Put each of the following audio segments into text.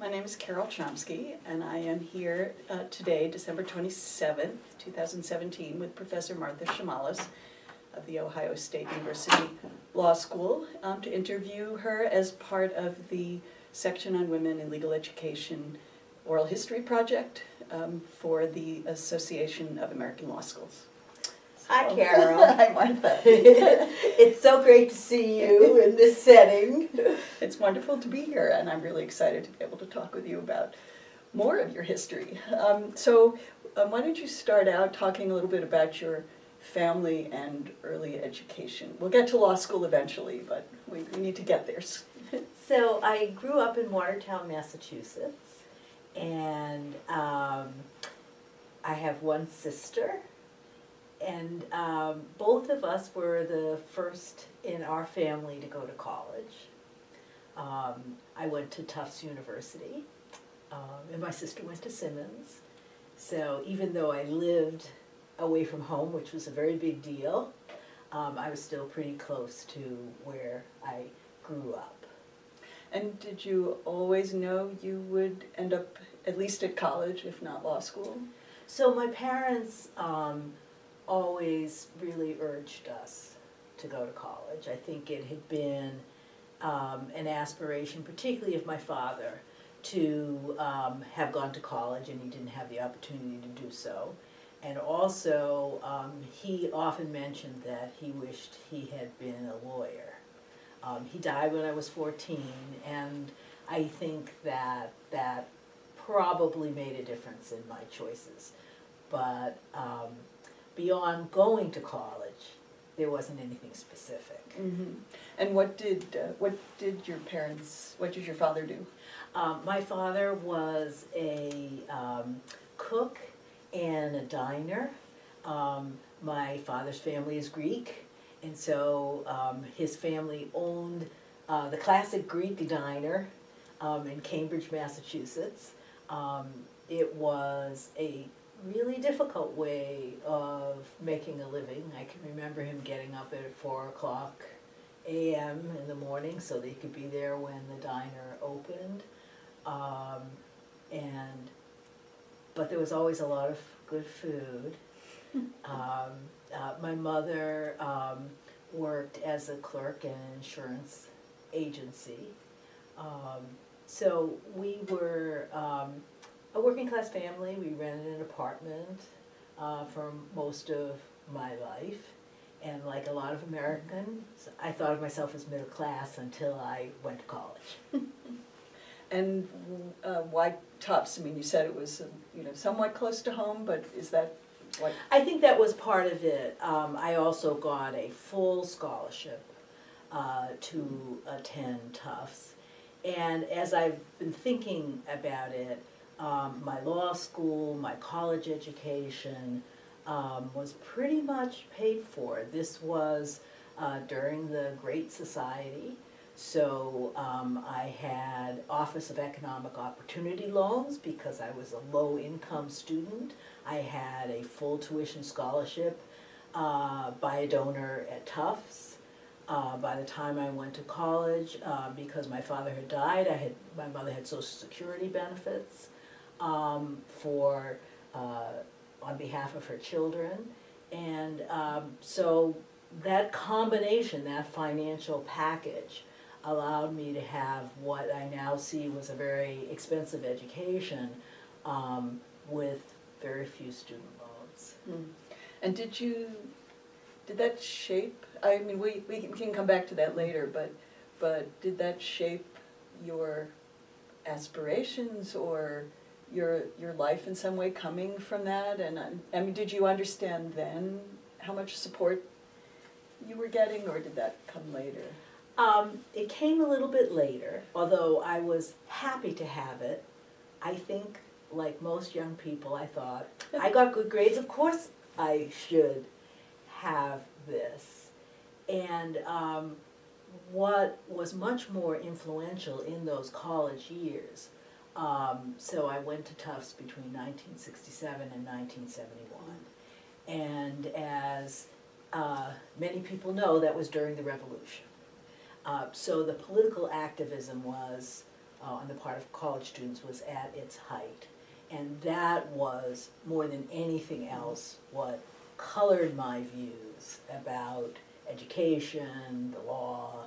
My name is Carol Chomsky, and I am here uh, today, December 27th, 2017, with Professor Martha Chamallas of the Ohio State University Law School um, to interview her as part of the section on women in legal education oral history project um, for the Association of American Law Schools. Hi, Carol. Hi, Martha. it's so great to see you in this setting. It's wonderful to be here, and I'm really excited to be able to talk with you about more of your history. Um, so, um, why don't you start out talking a little bit about your family and early education? We'll get to law school eventually, but we, we need to get there. So I grew up in Watertown, Massachusetts, and um, I have one sister, and um, both of us were the first in our family to go to college. Um, I went to Tufts University, um, and my sister went to Simmons. So even though I lived away from home, which was a very big deal, um, I was still pretty close to where I grew up. And did you always know you would end up at least at college, if not law school? So my parents um, always really urged us to go to college. I think it had been um, an aspiration, particularly of my father, to um, have gone to college, and he didn't have the opportunity to do so. And also, um, he often mentioned that he wished he had been a lawyer. Um, he died when I was 14, and I think that that probably made a difference in my choices. But um, beyond going to college, there wasn't anything specific. Mm-hmm. And what did uh, what did your parents? What did your father do? Um, my father was a um, cook and a diner. Um, my father's family is Greek, and so um, his family owned uh, the classic Greek diner um, in Cambridge, Massachusetts. Um, it was a really difficult way of making a living. I can remember him getting up at four o'clock a.m. in the morning so that he could be there when the diner opened. Um, and but there was always a lot of good food. um, uh, my mother um, worked as a clerk in an insurance agency. Um, so we were um, a working class family. We rented an apartment uh, for most of my life. And like a lot of Americans, I thought of myself as middle class until I went to college. And uh, why Tufts? I mean, you said it was uh, you know somewhat close to home, but is that what? I think that was part of it. Um, I also got a full scholarship uh, to attend Tufts. And as I've been thinking about it, um, my law school, my college education um, was pretty much paid for. This was uh, during the Great Society. So um, I had Office of Economic Opportunity loans because I was a low income student. I had a full tuition scholarship uh, by a donor at Tufts. Uh, by the time I went to college, uh, because my father had died, I had my mother had Social Security benefits um, for uh, on behalf of her children, and um, so that combination, that financial package, allowed me to have what I now see was a very expensive education um, with very few student loans. Hmm. And did you? Did that shape? I mean, we, we can come back to that later, but but did that shape your aspirations or your your life in some way coming from that? And I, I mean, did you understand then how much support you were getting, or did that come later? Um, it came a little bit later, although I was happy to have it. I think, like most young people, I thought, I got good grades, of course I should have this. And um, what was much more influential in those college years, um, so I went to Tufts between 1967 and 1971. And as uh, many people know, that was during the revolution. Uh, so the political activism was uh, on the part of college students was at its height. And that was, more than anything else, what colored my views about education, the law,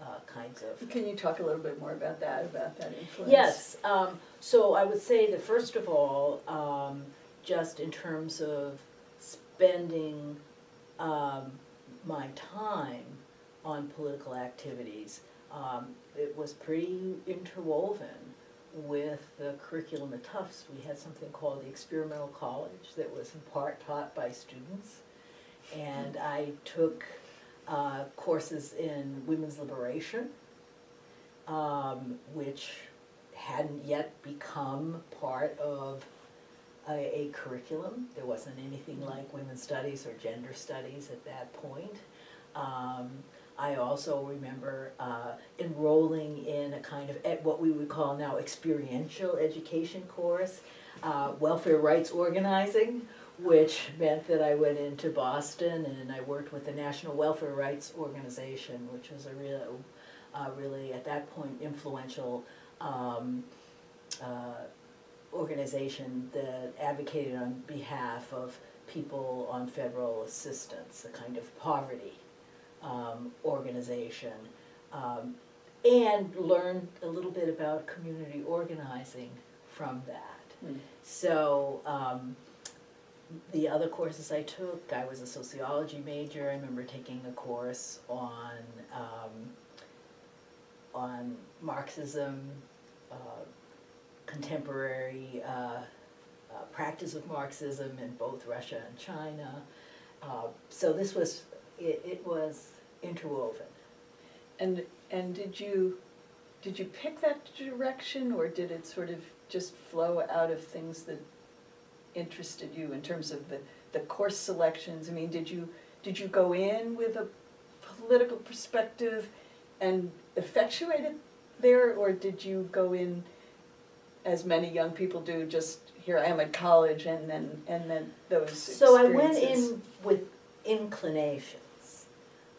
uh, kinds of Can you talk a little bit more about that, about that influence? Yes, um, so I would say that first of all, um, just in terms of spending, um, my time on political activities, um, it was pretty interwoven with the curriculum at Tufts. We had something called the Experimental College that was in part taught by students. And I took, uh, courses in women's liberation, um, which hadn't yet become part of a, a curriculum. There wasn't anything like women's studies or gender studies at that point. Um, I also remember uh, enrolling in a kind of what we would call now experiential education course, uh, welfare rights organizing, which meant that I went into Boston and I worked with the National Welfare Rights Organization, which was a real, uh, really at that point influential um, uh, organization that advocated on behalf of people on federal assistance, a kind of poverty um, organization, um, and learned a little bit about community organizing from that. Hmm. So, um, the other courses I took, I was a sociology major. I remember taking a course on um, on Marxism, uh, contemporary uh, uh, practice of Marxism in both Russia and China. Uh, so this was it, it was interwoven. And, and did you, did you pick that direction, or did it sort of just flow out of things that interested you in terms of the, the course selections? I mean, did you, did you go in with a political perspective and effectuate it there, or did you go in, as many young people do, just, here I am at college, and then, and then those? So I went in with inclinations.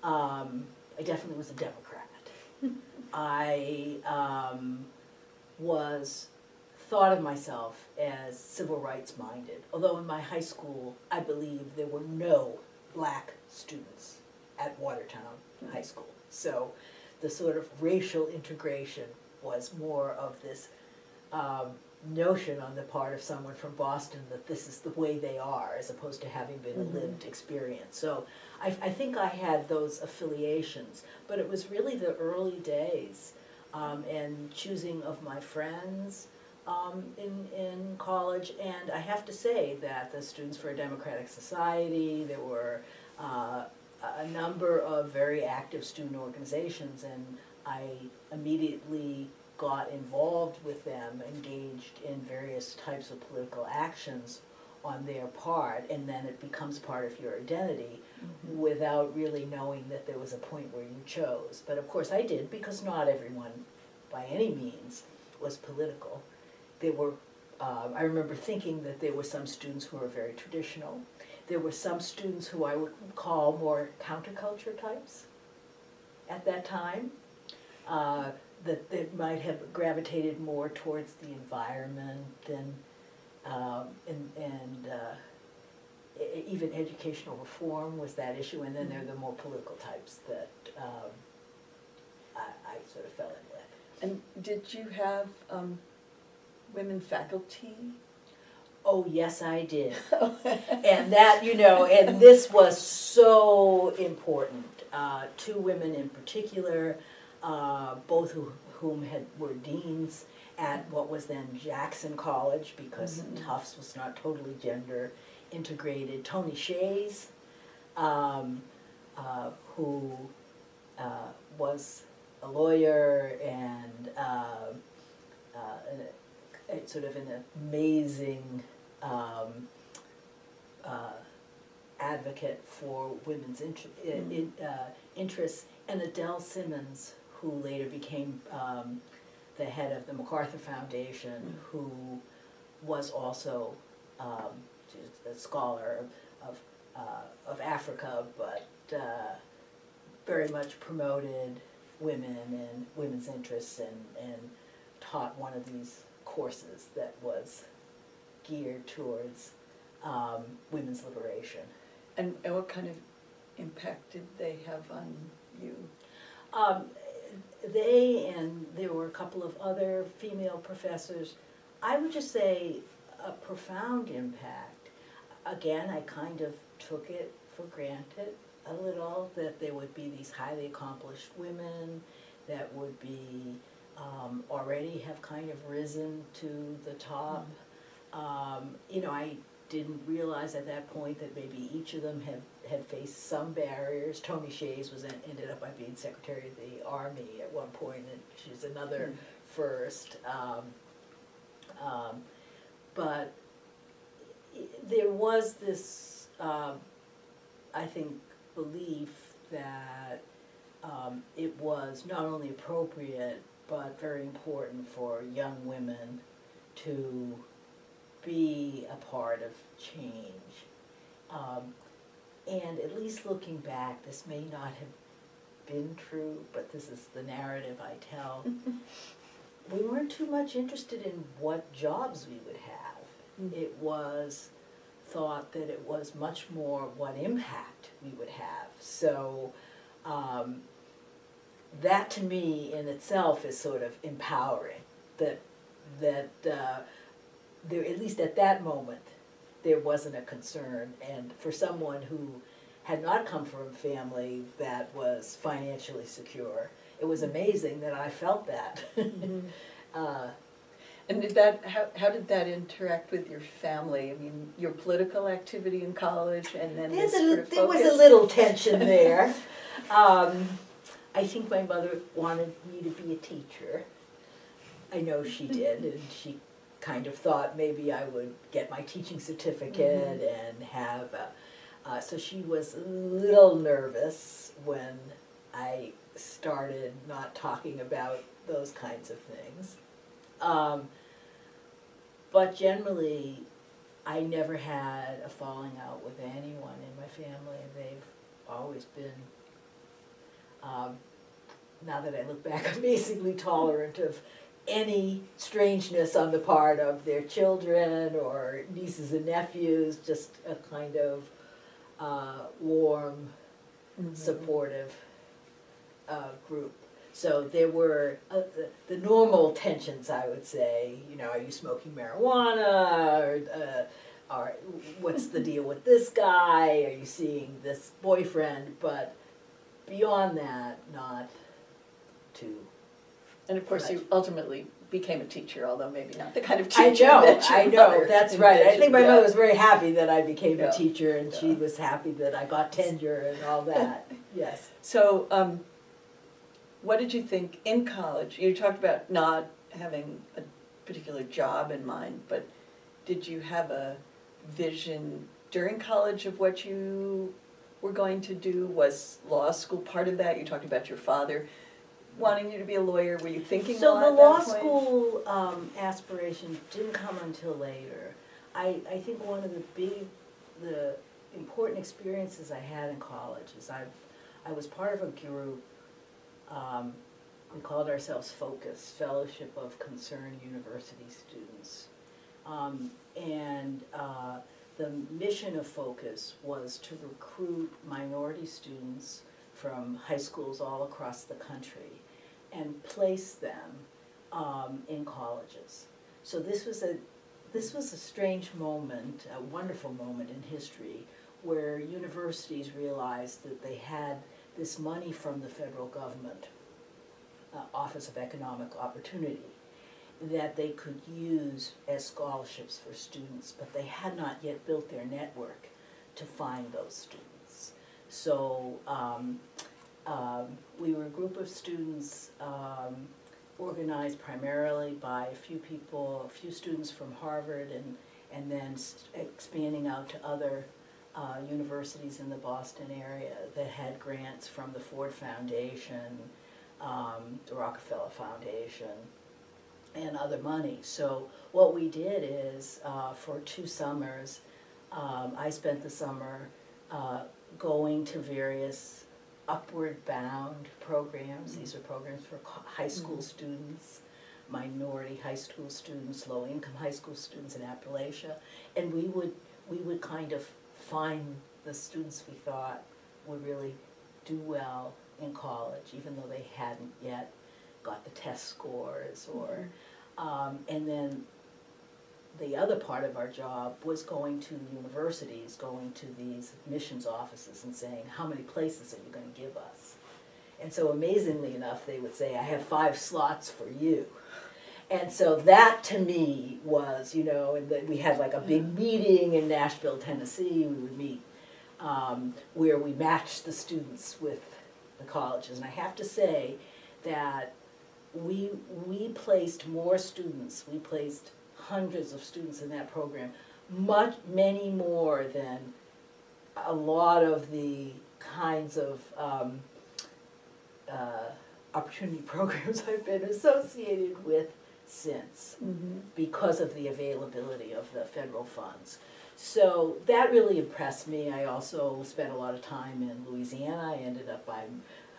Um, I definitely was a Democrat. I um, was thought of myself as civil rights minded, although in my high school, I believe there were no black students at Watertown High School. So the sort of racial integration was more of this um, notion on the part of someone from Boston that this is the way they are, as opposed to having been Mhm. a lived experience. So I, I think I had those affiliations, but it was really the early days um, and choosing of my friends um, in, in college. And I have to say that the Students for a Democratic Society, there were uh, a number of very active student organizations, and I immediately got involved with them, engaged in various types of political actions on their part, and then it becomes part of your identity Mhm. without really knowing that there was a point where you chose. But of course I did, because not everyone, by any means, was political. There were, uh, I remember thinking that there were some students who were very traditional. There were some students who I would call more counterculture types at that time. Uh, that, that might have gravitated more towards the environment and, um, and, and, uh, even educational reform was that issue, and then there are the more political types that, um, I, I sort of fell in with. And did you have, um, women faculty? Oh, yes, I did. And that, you know, and this was so important. Uh, two women in particular, uh, both who, whom had, were deans at what was then Jackson College, because Mhm. Tufts was not totally gender integrated. Toni Chayes, um, uh, who uh, was a lawyer and a sort of an amazing um, uh, advocate for women's inter- i- in, uh, interests, and Adele Simmons, who later became um, the head of the MacArthur Foundation, Mm. who was also um, a scholar of uh, of Africa, but uh, very much promoted women and women's interests and, and taught one of these courses that was geared towards um, women's liberation. And, and what kind of impact did they have on you? Um, they and there were a couple of other female professors, I would just say a profound impact. Again, I kind of took it for granted a little that there would be these highly accomplished women that would be um, already have kind of risen to the top. Um, you know, I didn't realize at that point that maybe each of them had, had faced some barriers. Toni Chayes was, en- ended up by being Secretary of the Army at one point, and she's another first. Um, um, but there was this, um, I think, belief that um, it was not only appropriate, but very important for young women to be a part of change. Um, and at least looking back, this may not have been true, but this is the narrative I tell. we weren't too much interested in what jobs we would have. Mm. It was thought that it was much more what impact we would have. So um, that to me in itself is sort of empowering. That that uh, there at least at that moment there wasn't a concern, and for someone who had not come from a family that was financially secure, it was amazing that I felt that. uh, And did that, how, how did that interact with your family? I mean, your political activity in college and then a, there was a little tension there. Um, I think my mother wanted me to be a teacher. I know she did, and she kind of thought maybe I would get my teaching certificate and have, a- uh, so she was a little nervous when I started not talking about those kinds of things. Um, but generally, I never had a falling out with anyone in my family. They've always been, um, now that I look back, amazingly tolerant of any strangeness on the part of their children or nieces and nephews, just a kind of uh, warm, Mhm. supportive uh, group. So there were uh, the, the normal tensions, I would say. You know, are you smoking marijuana? Or, uh, or what's the deal with this guy? Are you seeing this boyfriend? But beyond that, not too. And of course, you ultimately became a teacher, although maybe not the kind of I teacher know, that your I know. mother That's right. I think my envisioned, mother was very happy that I became Yeah. a teacher, and she Yeah. was happy that I got tenure and all that. yes. So, um, what did you think in college? You talked about not having a particular job in mind, but did you have a vision during college of what you were going to do? Was law school part of that? You talked about your father wanting you to be a lawyer. Were you thinking So law the law school um, aspiration didn't come until later. I, I think one of the big, the important experiences I had in college is I, I was part of a group, um, we called ourselves Focus, Fellowship of Concerned University Students. Um, and uh, the mission of Focus was to recruit minority students from high schools all across the country and place them um, in colleges. So this was a this was a strange moment, a wonderful moment in history, where universities realized that they had this money from the federal government, uh, Office of Economic Opportunity, that they could use as scholarships for students, but they had not yet built their network to find those students. So um, um, we were a group of students um, organized primarily by a few people, a few students from Harvard, and, and then expanding out to other uh, universities in the Boston area that had grants from the Ford Foundation, um, the Rockefeller Foundation, and other money. So what we did is, uh, for two summers, um, I spent the summer uh, going to various upward bound programs. These are programs for high school students, minority high school students, low income high school students in Appalachia. And we would, we would kind of find the students we thought would really do well in college, even though they hadn't yet got the test scores or, um, and then the other part of our job was going to universities, going to these admissions offices and saying, how many places are you gonna give us? And so amazingly enough, they would say, I have five slots for you. And so that to me was, you know, and that we had like a big meeting in Nashville, Tennessee, we would meet, um, where we matched the students with the colleges. And I have to say that we, we placed more students, we placed hundreds of students in that program, much, many more than a lot of the kinds of, um, uh, opportunity programs I've been associated with since Mhm. because of the availability of the federal funds. So that really impressed me. I also spent a lot of time in Louisiana. I ended up by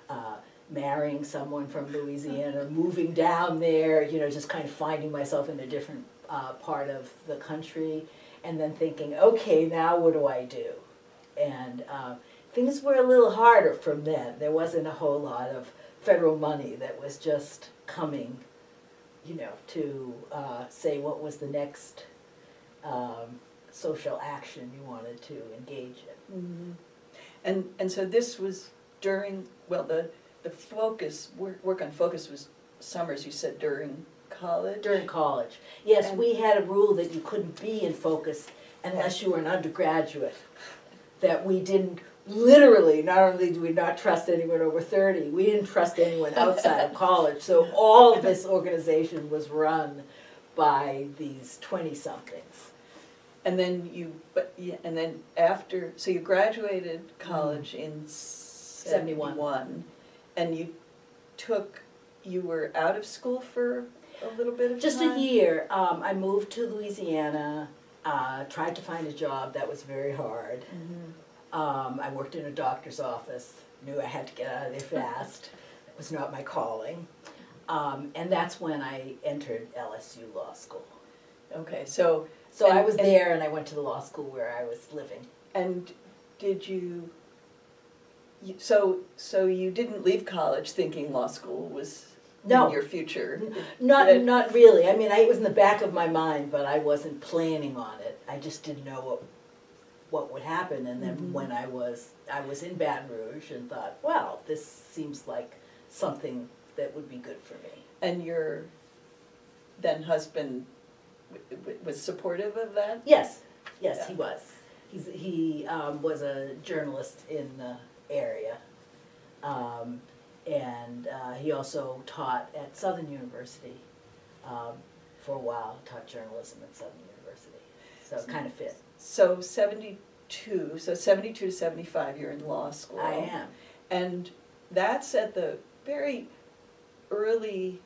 uh, marrying someone from Louisiana, moving down there, you know, just kind of finding myself in a different uh, part of the country, and then thinking, okay, now what do I do? And uh, things were a little harder from then. There wasn't a whole lot of federal money that was just coming you know, to uh, say what was the next um, social action you wanted to engage in. Mhm. And, and so this was during, well, the, the focus, work, work on focus was summers, you said during college? During college, yes, And- we had a rule that you couldn't be in focus unless you were an undergraduate. That we didn't, literally, not only do we not trust anyone over thirty, we didn't trust anyone outside of college. So all of this organization was run by these twenty-somethings. And then you, but, yeah, and then after, so you graduated college mm. in Seventy-one. seventy-one, and you took, you were out of school for a little bit of time? Just a year. Um, I moved to Louisiana, uh, tried to find a job that was very hard. Mhm. Um, I worked in a doctor's office, knew I had to get out of there fast. It was not my calling. Um, and that's when I entered LSU Law School. Okay, so, So I was and- there and I went to the law school where I was living. and did you- so, so you didn't leave college thinking law school was No. in your future? Not, it- not really. I mean, I, it was in the back of my mind, but I wasn't planning on it. I just didn't know what, what would happen. And then Mhm. when I was, I was in Baton Rouge and thought, wow, this seems like something that would be good for me. And your then husband w- w- was supportive of that? Yes, yes, he was. He's, he um, was a journalist in the area. Um, and uh, he also taught at Southern University um, for a while, taught journalism at Southern University. So it kind of fit. So seventy-two, so seventy-two to seventy-five, you're in law school. I am. And that's at the very early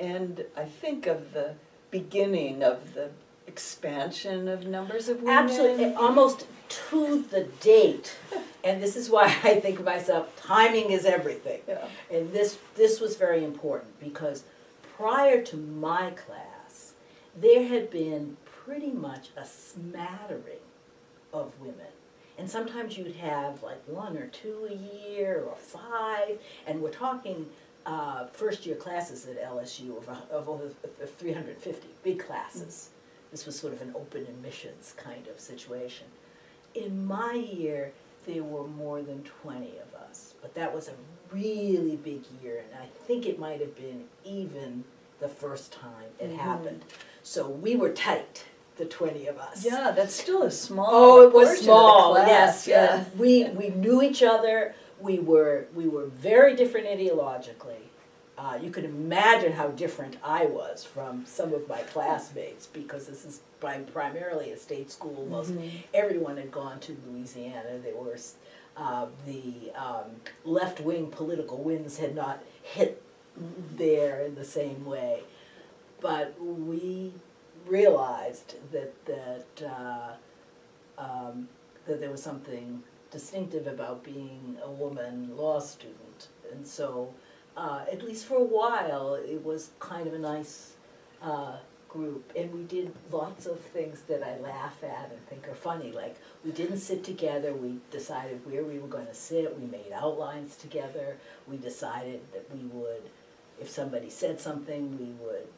end, I think, of the beginning of the expansion of numbers of women. Absolutely, almost to the date. And this is why I think of myself, timing is everything. Yeah. And this, this was very important because prior to my class, there had been pretty much a smattering of women. And sometimes you'd have like one or two a year or five, and we're talking uh, first year classes at LSU of, of over of 350, big classes. This was sort of an open admissions kind of situation. In my year, there were more than 20 of us, but that was a really big year, and I think it might have been even the first time it Mhm. happened. So we were tight, the 20 of us. Yeah, that's still a small Oh, it was portion of the small, yes, yeah. and we, we knew each other, we were, we were very different ideologically. Uh, you can imagine how different I was from some of my classmates, because this is prim- primarily a state school, most, Mhm. everyone had gone to Louisiana, there were, uh, the, um, left-wing political winds had not hit there in the same way. But we realized that, that, uh, um, that there was something distinctive about being a woman law student. And so, uh, at least for a while, it was kind of a nice uh, group. And we did lots of things that I laugh at and think are funny. Like, we didn't sit together, we decided where we were going to sit, we made outlines together. We decided that we would, if somebody said something, we would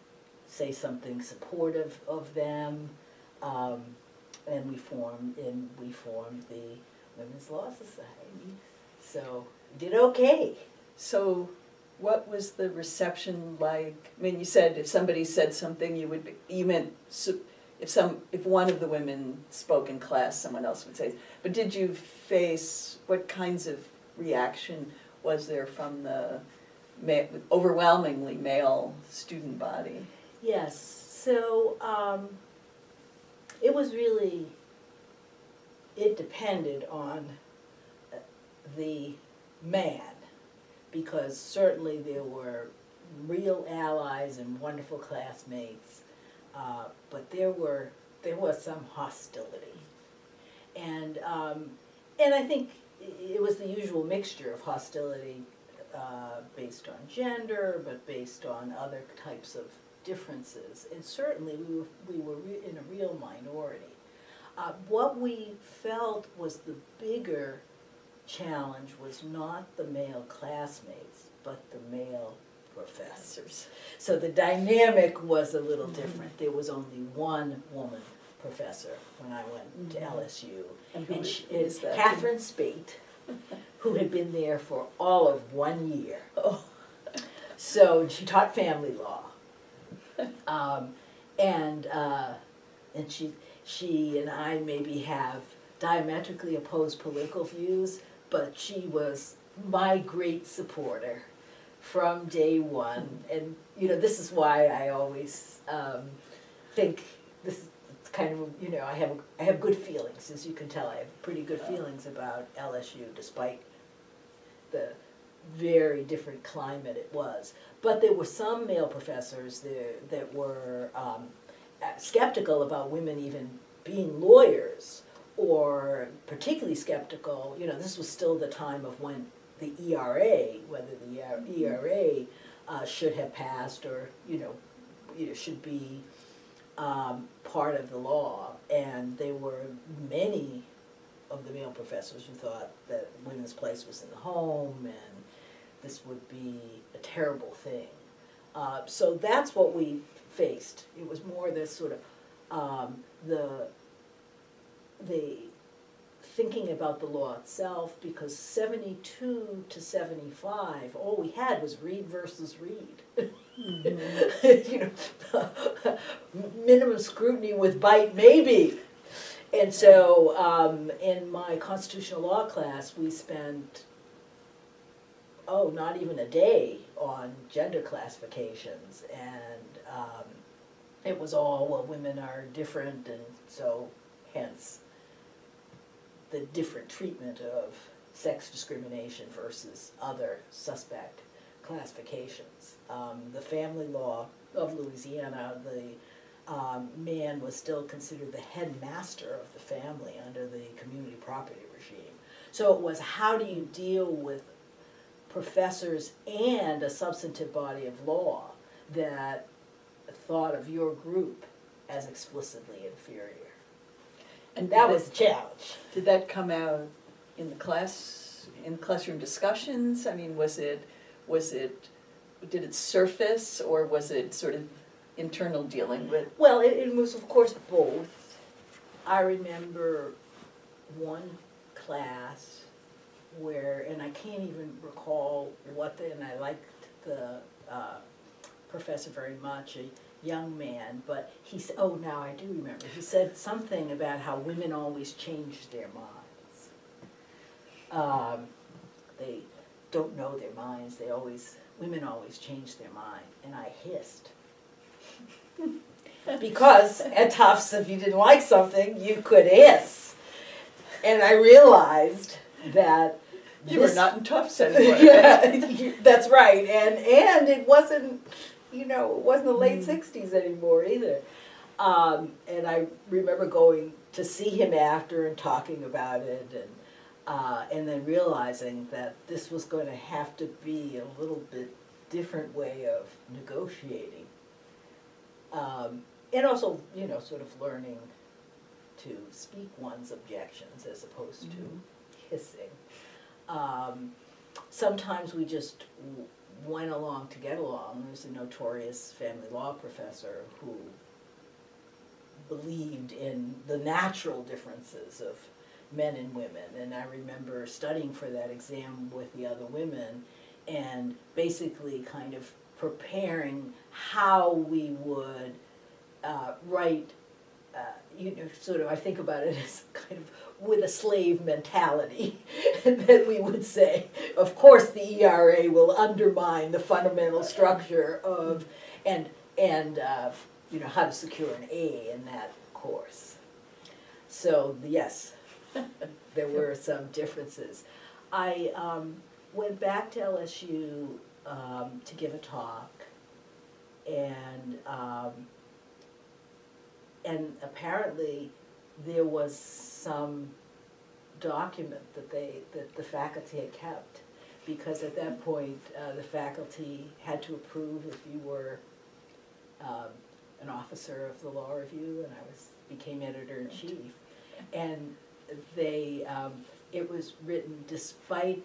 say something supportive of them. Um, and we formed, and we formed the Women's Law Society. So, did okay. So what was the reception like? I mean, you said if somebody said something, you would, be you meant if some, if one of the women spoke in class, someone else would say. But did you face, what kinds of reaction was there from the ma- overwhelmingly male student body? Yes, so um, it was really, it depended on uh, the man, because certainly there were real allies and wonderful classmates, uh, but there were, there was some hostility. And, um, and I think it was the usual mixture of hostility uh, based on gender, but based on other types of differences. And certainly, we were, we were re- in a real minority. Uh, What we felt was the bigger challenge was not the male classmates, but the male professors. So the dynamic was a little different. There was only one woman professor when I went to Mhm. LSU. And who And is she, is that? Katherine Spaht, who had been there for all of one year. Oh, So she taught family law. Um, and, uh, and she, she and I maybe have diametrically opposed political views, but she was my great supporter from day one. And, you know, this is why I always, um, think this is kind of, you know, I have, I have good feelings, as you can tell, I have pretty good feelings about LSU despite the very different climate it was. But there were some male professors there that were um, skeptical about women even being lawyers, or particularly skeptical. You know, this was still the time of when the ERA, whether the ERA uh, should have passed or you know, you know should be um, part of the law, and there were many of the male professors who thought that women's place was in the home and this would be a terrible thing. Uh, so that's what we faced. It was more this sort of um, the the thinking about the law itself because 72 to 75 all we had was Reed versus Reed mhm. you know minimum scrutiny with bite maybe. And so um, in my constitutional law class we spent oh not even a day on gender classifications. And um, it was all well women are different and so hence the different treatment of sex discrimination versus other suspect classifications. Um, the family law of Louisiana, the um, man was still considered the headmaster of the family under the community property regime. So it was how do you deal with professors and a substantive body of law that thought of your group as explicitly inferior? And That was a challenge. Did that come out in the class, in classroom discussions? I mean, was it, was it, did it surface or was it sort of internal dealing with? Well, it, it was of course both. I remember one class where, and I can't even recall what the, and I liked the uh, professor very much, a young man, but he said, oh, now I do remember, he said something about how women always change their minds. Um, they don't know their minds, they always, women always change their mind, and I hissed. Because at Tufts, if you didn't like something, you could hiss. And I realized that You were not in Tufts anymore. yeah, that's right. And and it wasn't, you know, it wasn't the late Mm. '60s anymore either. Um, and I remember going to see him after and talking about it, and Uh, and then realizing that this was going to have to be a little bit different way of negotiating. Um, and also, you know, sort of learning to speak one's objections as opposed to Mhm. hissing. Um, sometimes we just went along to get along. There's a notorious family law professor who believed in the natural differences of men and women. And I remember studying for that exam with the other women and basically kind of preparing how we would uh, write, uh, you know, sort of, I think about it as kind of with a slave mentality. and then we would say, of course, the ERA will undermine the fundamental structure of, and, and, uh, you know, how to secure an A in that course. So, yes, there were some differences. I um, went back to LSU um, to give a talk, and um, and apparently there was some document that they that the faculty had kept. Because at that point uh, the faculty had to approve if you were um, an officer of the law review and I was became editor in chief. And they um, it was written despite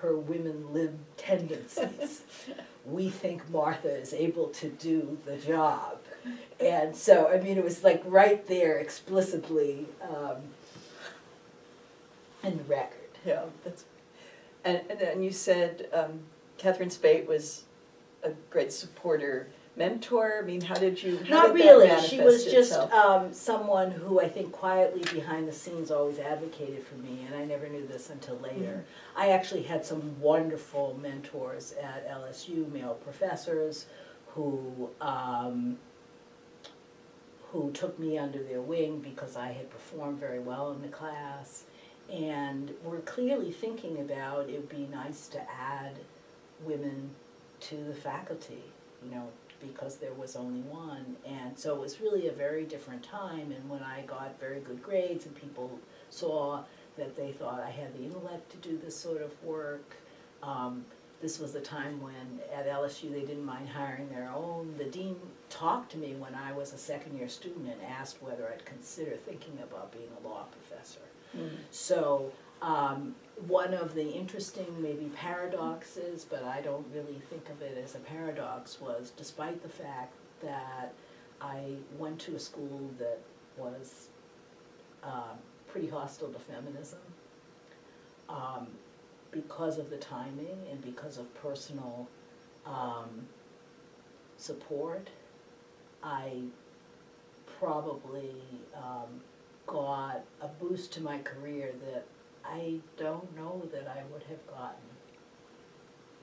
her women lib tendencies. We think Martha is able to do the job and so I mean it was like right there explicitly um, in the record. Yeah, that's, and, and then you said um, Katherine Spaht was a great supporter, mentor, I mean, how did you, how Not did really, she was just um, someone who I think quietly behind the scenes always advocated for me, and I never knew this until later. I actually had some wonderful mentors at LSU, male professors, who um, who took me under their wing because I had performed very well in the class, and were clearly thinking about it would be nice to add women to the faculty, you know, because there was only one. And so it was really a very different time. And when I got very good grades and people saw that they thought I had the intellect to do this sort of work, um, this was the time when at LSU they didn't mind hiring their own. The dean talked to me when I was a second year student and asked whether I'd consider thinking about being a law professor. Mm. So, um, one of the interesting maybe paradoxes, but I don't really think of it as a paradox, was despite the fact that I went to a school that was um, pretty hostile to feminism, um, because of the timing and because of personal um, support, I probably um, got a boost to my career that I don't know that I would have gotten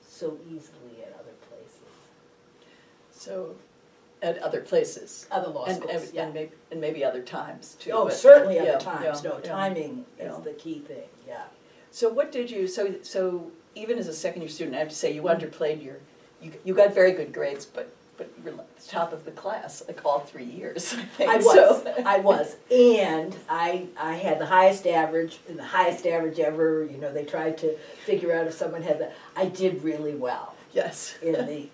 so easily at other places. So, at other places. Other law And, schools, and, yeah. and maybe, and maybe other times too. Oh, certainly yeah, other times, yeah, no, yeah. timing Yeah. is the key thing, yeah. So what did you, so, so even as a second year student, I have to say, you underplayed your, you, you got very good grades, but, but you were like the top of the class, like all three years, I think, I so- was, I was, and I, I had the highest average, the highest average ever, you know, they tried to figure out if someone had the, I did really well Yes. in the,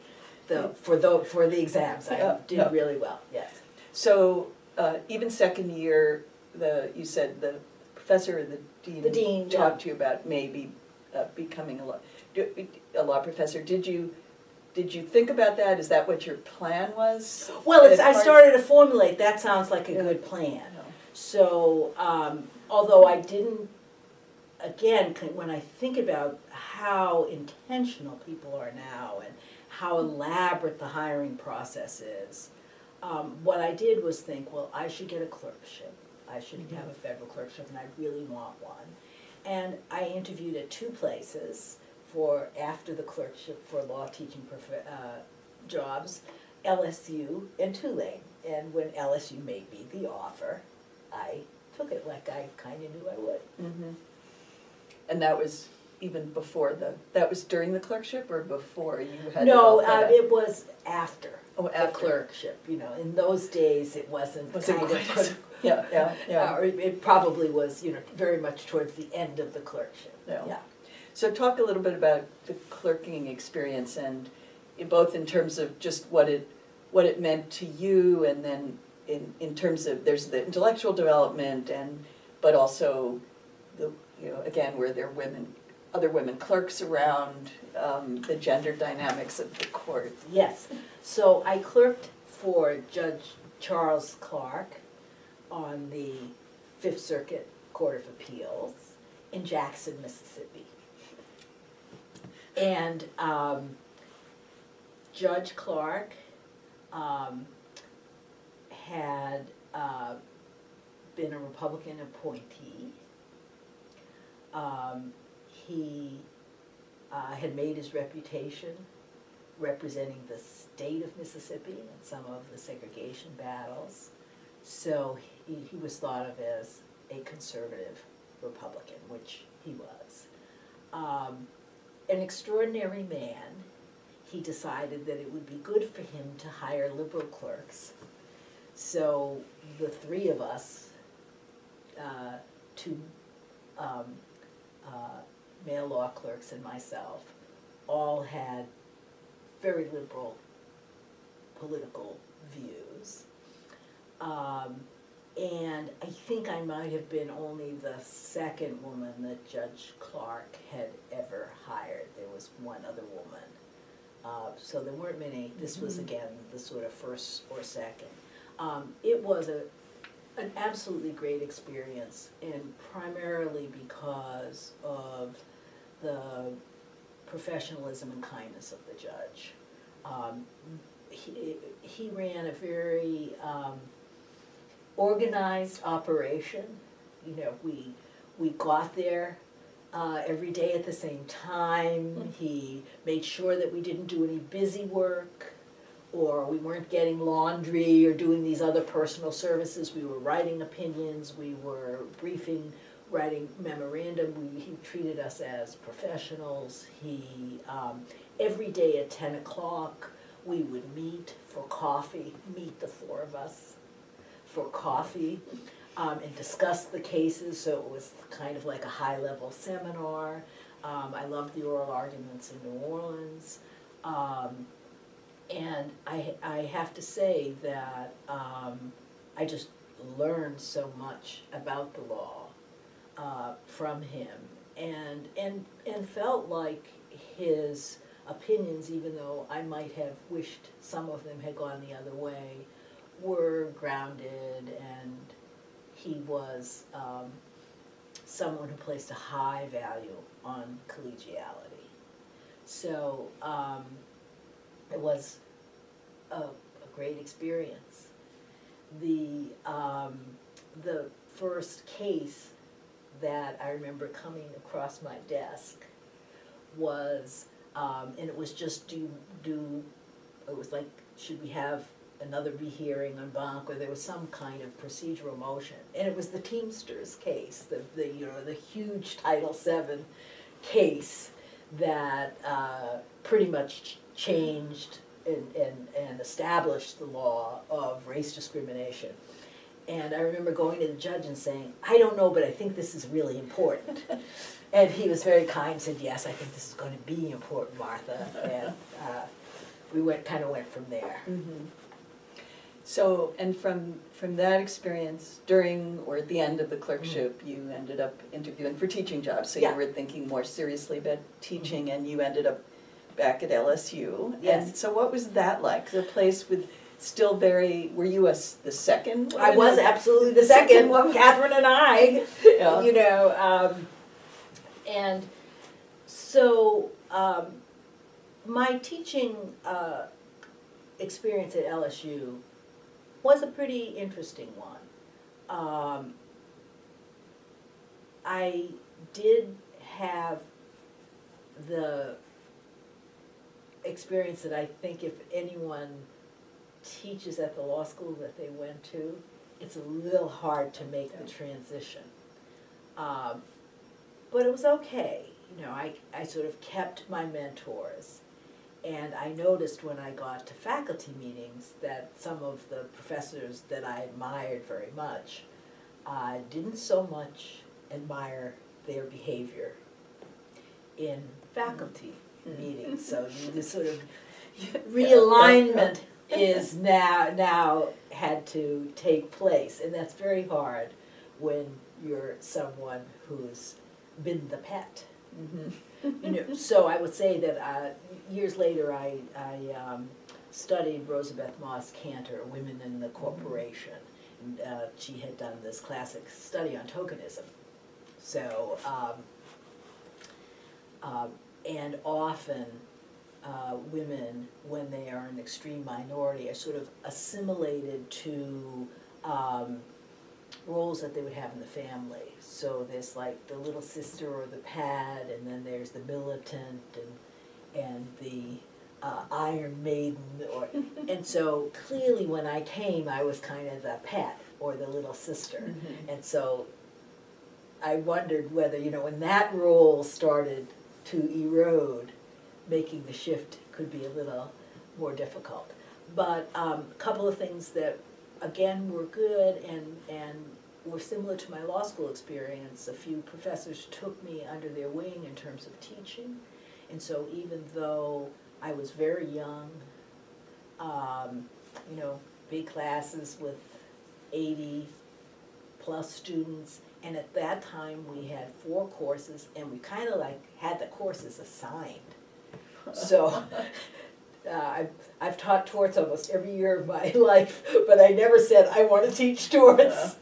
the, for the, for the exams, Yeah, I did yeah. really well, yes. So, uh, even second year, the, you said the professor or the dean. The dean, yeah. Talked to you about maybe, uh, becoming a law, do- a law professor, did you, did you think about that, is that what your plan was? Well, it's, I started to formulate, that sounds like a Yeah. good plan. No. So, um, although I didn't, again, when I think about how intentional people are now and how elaborate the hiring process is, um, what I did was think, well, I should get a clerkship. I should Mhm. have a federal clerkship, and I really want one. And I interviewed at two places for after the clerkship for law teaching prof- uh, jobs, LSU and Tulane. And when LSU made me the offer, I took it like I kind of knew I would. Mhm. And that was even before the, that was during the clerkship or before you had No, uh, it was after. Oh, the after. clerkship, you know, in those days, it wasn't Wasn't kind of. Yeah, yeah, yeah. Or it- it probably was, you know, very much towards the end of the clerkship, Yeah. yeah. So talk a little bit about the clerking experience and both in terms of just what it, what it meant to you and then in, in terms of, there's the intellectual development and, but also the, you know, again, where there women, other women clerks around, um, the gender dynamics of the court. Yes, so I clerked for Judge Charles Clark on the Fifth Circuit Court of Appeals in Jackson, Mississippi. And um, Judge Clark um, had uh, been a Republican appointee. Um, he uh, had made his reputation representing the state of Mississippi in some of the segregation battles. So he, he was thought of as a conservative Republican, which he was. Um, an extraordinary man, he decided that it would be good for him to hire liberal clerks. So the three of us, uh, two um, uh, male law clerks and myself, all had very liberal political views. Um, and I think I might have been only the second woman that Judge Clark had ever hired. There was one other woman. Uh, so there weren't many, this was Mhm. again the sort of first or second. Um, it was a, an absolutely great experience and primarily because of the professionalism and kindness of the judge. Um, he, he ran a very um, organized operation. You know, we, we got there uh, every day at the same time. He made sure that we didn't do any busy work or we weren't getting laundry or doing these other personal services. We were writing opinions, we were briefing, writing memorandum. We, he treated us as professionals. He, um, every day at ten o'clock, we would meet for coffee, meet the four of us for coffee um, and discuss the cases. So it was kind of like a high-level seminar. Um, I loved the oral arguments in New Orleans. Um, and I, I have to say that um, I just learned so much about the law uh, from him and, and, and felt like his opinions, even though I might have wished some of them had gone the other way, were grounded and he was um, someone who placed a high value on collegiality. So um, it was a, a great experience. The, um, the first case that I remember coming across my desk was, um, and it was just do, do, it was like, should we have another rehearing en banc, or there was some kind of procedural motion. And it was the Teamsters case, the, the, you know, the huge Title VII case that, uh, pretty much changed and, and, and established the law of race discrimination. And I remember going to the judge and saying, I don't know, but I think this is really important. And he was very kind, said, yes, I think this is gonna be important, Martha, and, uh, we went, kinda went from there. Mhm. So, and from, from that experience, during or at the end of the clerkship, you ended up interviewing for teaching jobs. So you were thinking more seriously about teaching and you ended up back at LSU. Yes. And so what was that like? The place with still very, were you a, the second? I was absolutely the Second second, woman. Katherine and I, Yeah. you know, um, and so, um, my teaching, uh, experience at LSU was a pretty interesting one. Um, I did have the experience that I think if anyone teaches at the law school that they went to, it's a little hard to make the transition. Um, but it was okay, you know, I, I sort of kept my mentors. And I noticed when I got to faculty meetings that some of the professors that I admired very much uh, didn't so much admire their behavior in faculty meetings. So this sort of realignment is now now had to take place, and that's very hard when you're someone who's been the pet. Mhm. You know, so I would say that uh, years later, I, I um, studied Rosabeth Moss Kanter, Women in the Corporation. And uh, she had done this classic study on tokenism. So, um, um, and often uh, women, when they are an extreme minority, are sort of assimilated to um, roles that they would have in the family. So there's like the little sister or the pad, and then there's the militant and and the uh, Iron Maiden, or and so clearly when I came, I was kind of the pet or the little sister, Mhm. and so I wondered whether you know when that role started to erode, making the shift could be a little more difficult. But um, a couple of things that again were good and and were similar to my law school experience. A few professors took me under their wing in terms of teaching, and so even though I was very young, um, you know, big classes with eighty plus students, and at that time we had four courses, and we kind of like had the courses assigned. So, uh, I've, I've taught torts almost every year of my life, but I never said I want to teach torts.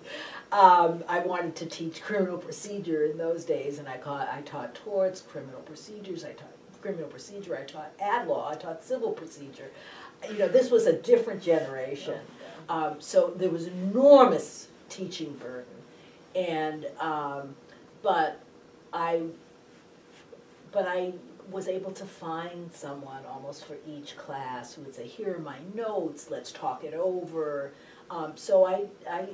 Um, I wanted to teach criminal procedure in those days, and I taught, I taught torts, criminal procedures, I taught criminal procedure, I taught ad law, I taught civil procedure. You know, this was a different generation. Um, so there was enormous teaching burden. And, um, but I, but I was able to find someone almost for each class who would say, here are my notes, let's talk it over. Um, so I, I,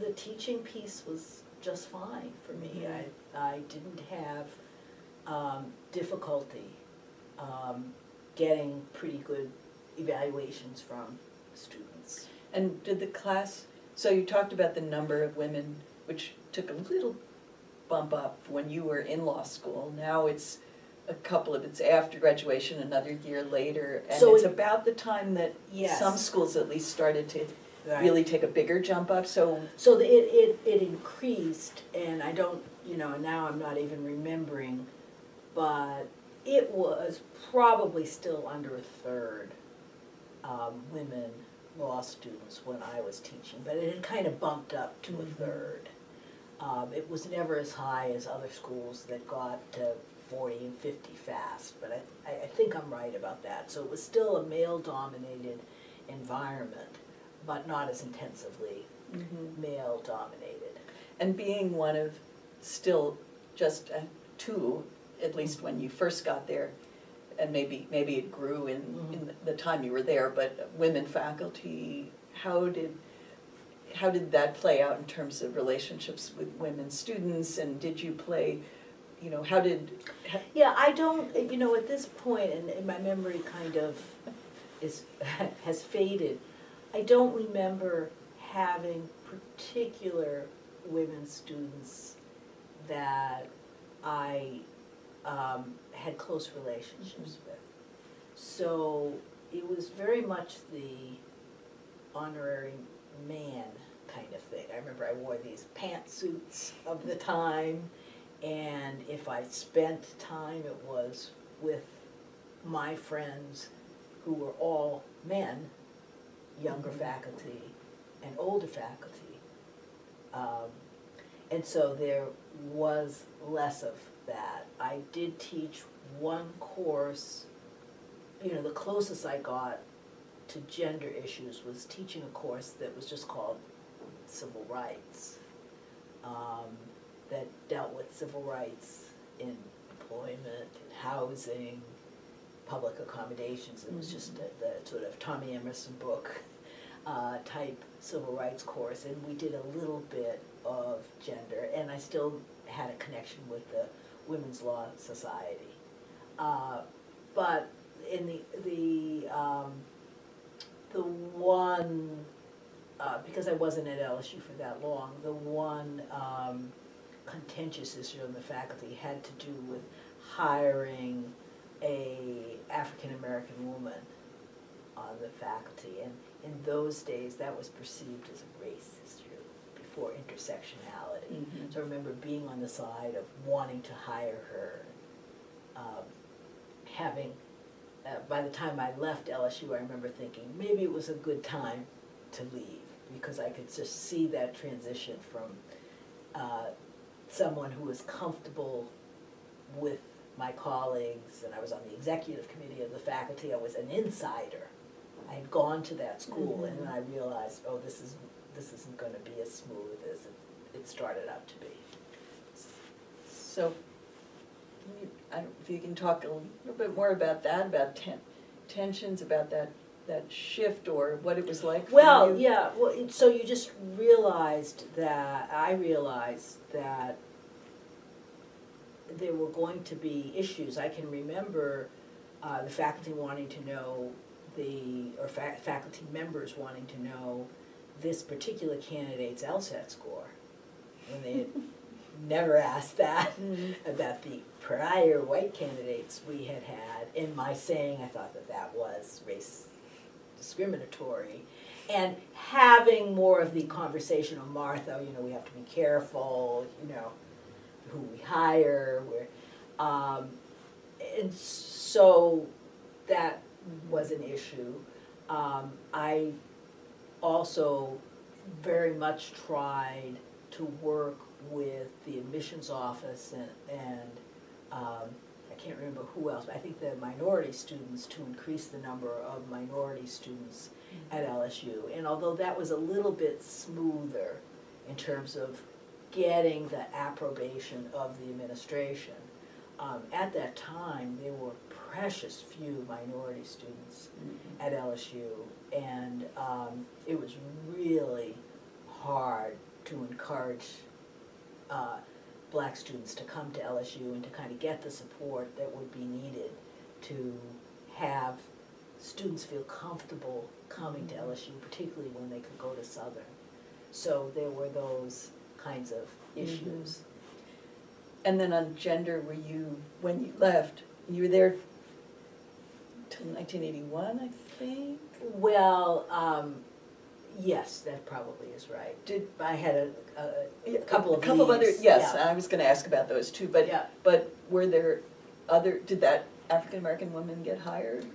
the teaching piece was just fine for me. Mhm. I, I didn't have, um, difficulty, um, getting pretty good evaluations from students. And did the class, so you talked about the number of women, which took a little bump up when you were in law school. Now it's a couple of, it's after graduation, another year later. And So it's it- about the time that Yes. some schools at least started to Right. really take a bigger jump up, so. So the, it, it, it increased, and I don't, you know, now I'm not even remembering, but it was probably still under a third um, women law students when I was teaching, but it had kind of bumped up to a Mhm. third. Um, it was never as high as other schools that got to forty and fifty fast, but I, I, think I'm right about that. So it was still a male-dominated environment, but not as intensively male-dominated. And being one of still just uh, two, at least when you first got there, and maybe, maybe it grew in, in the time you were there, but women faculty, how did, how did that play out in terms of relationships with women students, and did you play, you know, how did, ha- Yeah, I don't, you know, at this point, and, and my memory kind of is, has faded, I don't remember having particular women students that I um, had close relationships with. So it was very much the honorary man kind of thing. I remember I wore these pantsuits of the time, and if I spent time, it was with my friends who were all men, younger Mhm. faculty and older faculty. Um, and so there was less of that. I did teach one course, you know, the closest I got to gender issues was teaching a course that was just called Civil Rights, um, that dealt with civil rights in employment, in housing, public accommodations. It was just the, the sort of Tommy Emerson book uh, type civil rights course, and we did a little bit of gender, and I still had a connection with the Women's Law Society. Uh, but in the, the, um, the one, uh, because I wasn't at LSU for that long, the one, um, contentious issue in the faculty had to do with hiring a African-American woman on the faculty, and in those days, that was perceived as a race issue before intersectionality. Mhm. So I remember being on the side of wanting to hire her, um, having, uh, by the time I left LSU, I remember thinking, maybe it was a good time to leave, because I could just see that transition from, uh, someone who was comfortable with my colleagues, and I was on the executive committee of the faculty, I was an insider. I had gone to that school, and then I realized, oh, this is, this isn't gonna be as smooth as it, it started out to be. So, can you, I don't, if you can talk a little bit more about that, about ten, tensions, about that, that shift or what it was like for you? Well, yeah, well, it- so you just realized that, I realized that there were going to be issues. I can remember uh, the faculty wanting to know the, or fa- faculty members wanting to know this particular candidate's LSAT score. When they had never asked that Mhm. about the prior white candidates we had had, in my saying I thought that that was race discriminatory. And having more of the conversation on Martha, you know, we have to be careful, you know, who we hire, where, um, and so that was an issue. Um, I also very much tried to work with the admissions office and, and, um, I can't remember who else, but I think the minority students to increase the number of minority students at LSU. And although that was a little bit smoother in terms of getting the approbation of the administration, um, at that time, there were precious few minority students Mhm. at LSU. And um, it was really hard to encourage uh, black students to come to LSU and to kind of get the support that would be needed to have students feel comfortable coming to LSU, particularly when they could go to Southern. So there were those kinds of issues. And then on gender, were you, when you left, you were there till nineteen eighty-one, I think? Well, um, yes, that probably is right. Did, I had a, a, a a couple of couple of other, yes, yeah. I was gonna ask about those too, but, Yeah. but were there other, did that African-American woman get hired?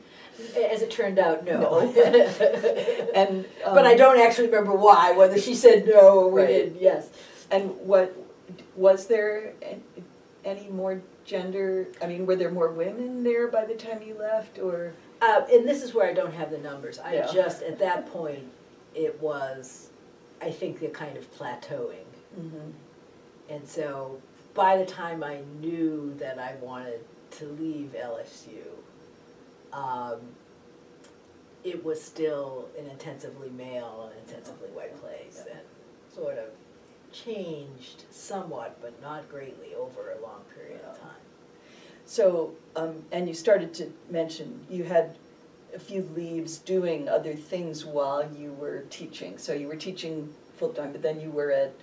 As it turned out, no. No. And, But I um, don't actually remember why, whether she said no or we Right. did, yes. And what, was there any more gender, I mean, were there more women there by the time you left, or? Uh, and this is where I don't have the numbers, I Yeah. just, at that point, it was, I think they're kind of plateauing. mm -hmm. And so, by the time I knew that I wanted to leave LSU, um, it was still an intensively male and intensively white place Yeah. and sort of changed somewhat, but not greatly over a long period of time. So, um, and you started to mention, you had a few leaves doing other things while you were teaching. So you were teaching full-time, but then you were at,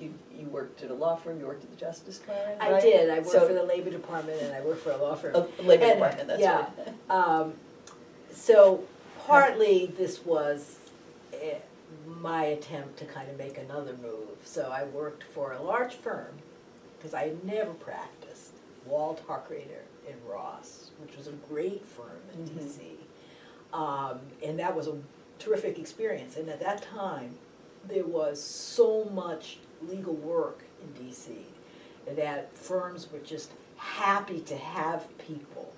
you, you worked at a law firm, you worked at the Justice Department, I did, I worked So- for the Labor Department and I worked for a law firm. Oh, Labor And- Department, that's yeah. right. Um, so partly this was eh, my attempt to kind of make another move. So I worked for a large firm, because I had never practiced, Wald Harkrader in Ross, which was a great firm in Mhm. DC. Um, and that was a terrific experience. And at that time, there was so much legal work in DC that firms were just happy to have people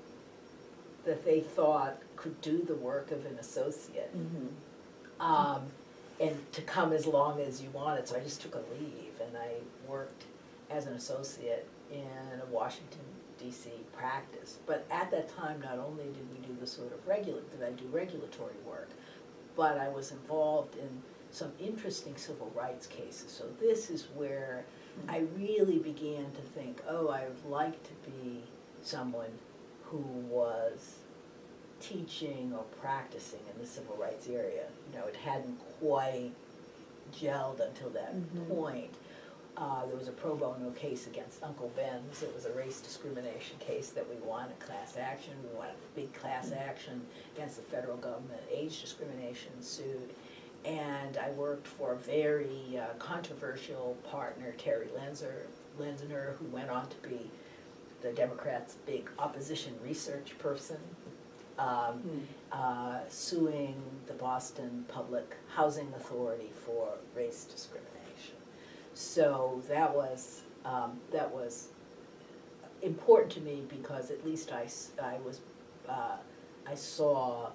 that they thought could do the work of an associate. Mhm. Um, and to come as long as you wanted, so I just took a leave and I worked as an associate in a Washington DC practice. But at that time, not only did we do the sort of regular, did I do regulatory work, but I was involved in some interesting civil rights cases. So this is where I really began to think, oh, I would like to be someone who was teaching or practicing in the civil rights area. You know, it hadn't quite gelled until that Mhm. point. Uh, there was a pro bono case against Uncle Ben's, it was a race discrimination case that we won, a class action, we won a big class action against the federal government, age discrimination suit. And I worked for a very uh, controversial partner, Terry Lenzer, Lenzner, who went on to be the Democrats' big opposition research person, um, Hmm. uh, suing the Boston Public Housing Authority for race discrimination. So that was, um, that was important to me because at least I, s- I was, uh, I saw,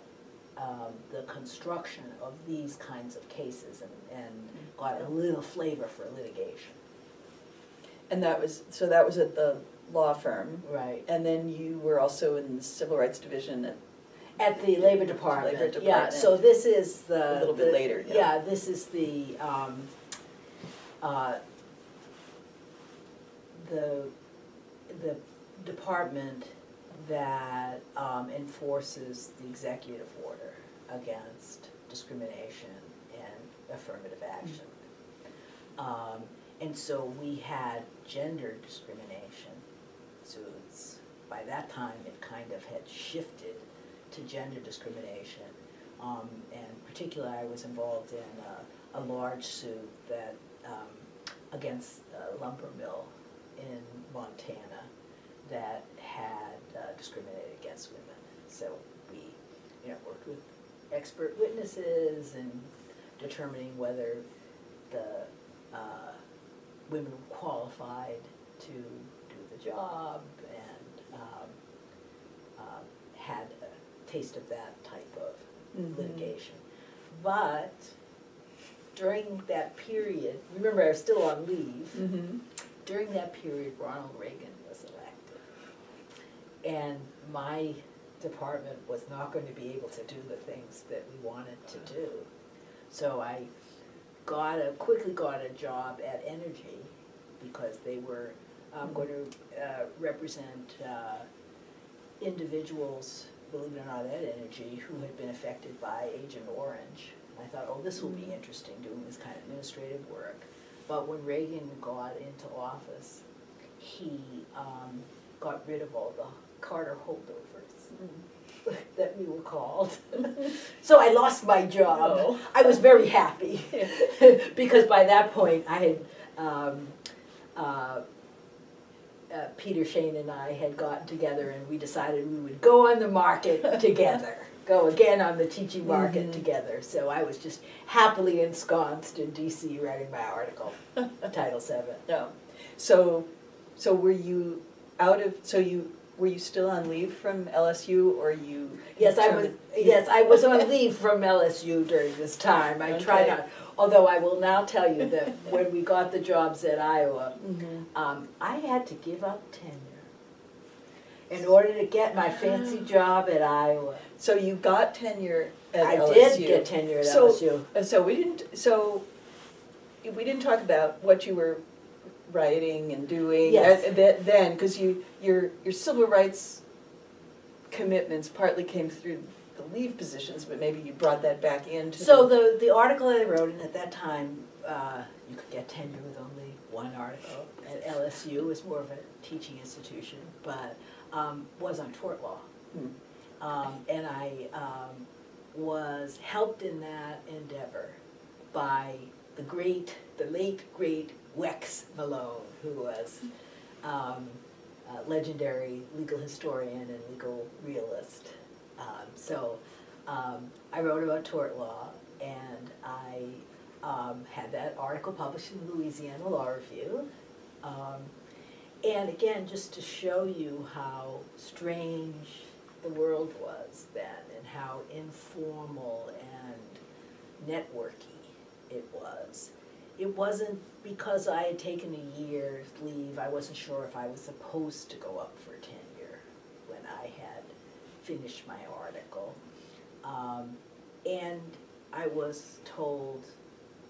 um, the construction of these kinds of cases and, and got a little flavor for litigation. And that was, so that was at the law firm, Right. and then you were also in the civil rights division at, At the Labor Department, Labor yeah, so Department. this is the. A little bit the- later, yeah. Yeah, this is the, um, uh, the, the department that, um, enforces the executive order against discrimination and affirmative action. Um, and so we had gender discrimination suits. By that time, it kind of had shifted to gender discrimination. Um, and particularly, I was involved in a, large suit that, um, against a lumber mill in Montana that had uh, discriminated against women. So we, you know, worked with expert witnesses and determining whether the, uh, women were qualified to do the job and, um, um, had taste of that type of Mhm. litigation. But during that period, remember I was still on leave, Mhm. during that period Ronald Reagan was elected. And my department was not going to be able to do the things that we wanted to do. So I got a, quickly got a job at Energy because they were um, going to uh, represent uh, individuals, believe it or not, at Energy who had been affected by Agent Orange. I thought, oh, this will be interesting, doing this kind of administrative work. But when Reagan got into office, he um, got rid of all the Carter holdovers that we were called. so I lost my job. Oh. I was very happy because by that point I had um, uh, uh, Peter Shane and I had gotten together and we decided we would go on the market together. Go again on the teaching market Mhm. together. So I was just happily ensconced in DC writing my article, Title Seven. No. So, so were you out of, so you, were you still on leave from LSU or you? Yes, I was. Yes, I was on leave from LSU during this time. I tried Okay. not. Although I will now tell you that when we got the jobs at Iowa, Mhm. um, I had to give up tenure in order to get my fancy job at Iowa. So you got tenure at I LSU. did get tenure at So- LSU. Uh, So we didn't, so, we didn't talk about what you were writing and doing. Yes. uh, th- Then, because you, your, your civil rights commitments partly came through the leave positions, but maybe you brought that back into. So the, the article I wrote, and at that time, uh, you could get tenure with only one article. At LSU, was more of a teaching institution, but, um, was on tort law. Hmm. Um, and I, um, was helped in that endeavor by the great, the late, great Wex Malone, who was, um, a legendary legal historian and legal realist. Um, so, um, I wrote about tort law and I, um, had that article published in the Louisiana Law Review. Um, and again, just to show you how strange the world was then and how informal and networky it was. It wasn't because I had taken a year's leave, I wasn't sure if I was supposed to go up for tenure when I had finished my article. Um, and I was told,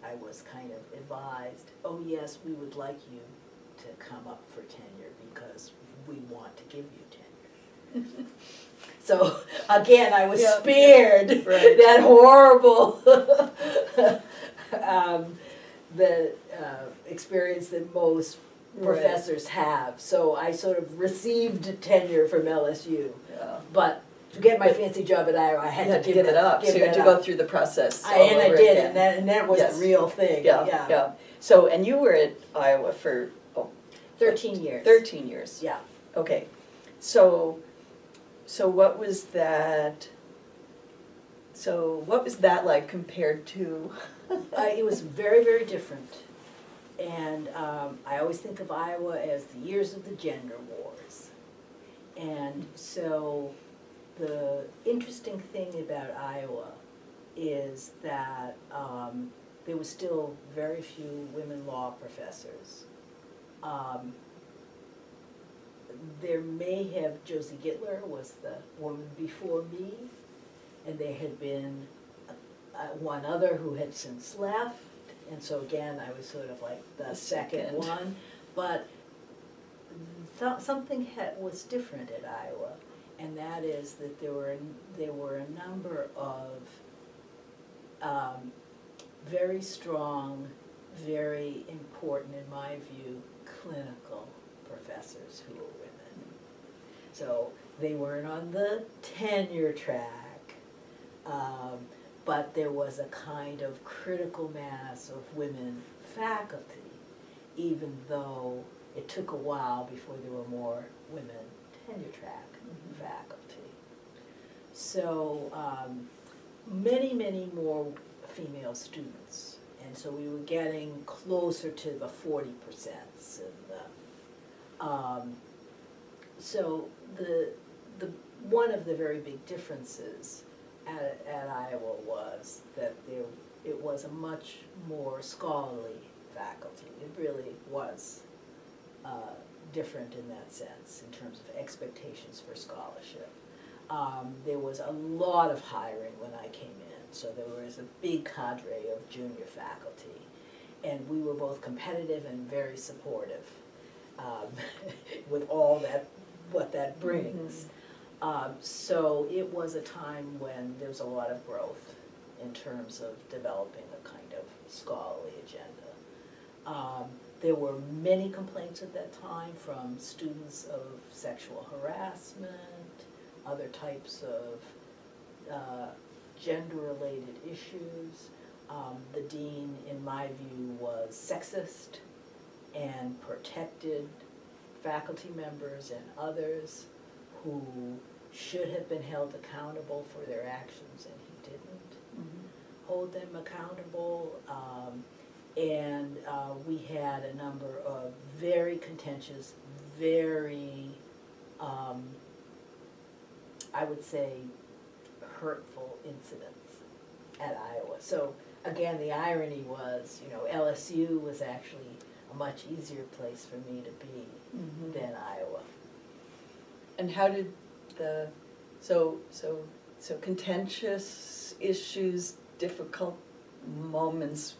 I was kind of advised, oh yes, we would like you to come up for tenure because we want to give you tenure. So again, I was Yeah. spared Right. that horrible um, the uh, experience that most Right. professors have. So I sort of received tenure from LSU, Yeah. but to get my fancy job at Iowa, I had, You had to to give it up, so you had to go up. through the process I, and I did, again. and that and that was Yes. the real thing. Yeah, yeah. So, and you were at Iowa for, oh oh, Thirteen years. thirteen years? Yeah. Okay, so, so what was that, so what was that like compared to? Uh, it was very, very different. And um, I always think of Iowa as the years of the gender wars. And so the interesting thing about Iowa is that um, there was still very few women law professors. Um, there may have, Josie Gittler was the woman before me, and there had been uh, one other who had since left, and so again, I was sort of like the The second second. one. But th- something was different at Iowa, and that is that there were, there were a number of um, very strong, very important, in my view, clinical professors who were women. So they weren't on the tenure track, um, but there was a kind of critical mass of women faculty, even though it took a while before there were more women tenure track faculty. So, um, many, many more female students. And so we were getting closer to the forty percents and the, um, so the, the, one of the very big differences at, at Iowa was that there, it was a much more scholarly faculty. It really was, uh, different in that sense, in terms of expectations for scholarship. Um, there was a lot of hiring when I came in, so there was a big cadre of junior faculty. And we were both competitive and very supportive, um, with all that, what that brings. Um, so it was a time when there was a lot of growth in terms of developing a kind of scholarly agenda. There were many complaints at that time from students of sexual harassment, other types of uh, gender-related issues. Um, the dean, in my view, was sexist and protected faculty members and others who should have been held accountable for their actions, and he didn't Mhm. hold them accountable. Um, and, uh, we had a number of very contentious, very, um, I would say hurtful incidents at Iowa. So again, the irony was, you know, LSU was actually a much easier place for me to be Mhm. than Iowa. And how did the, so, so, so contentious issues, difficult moments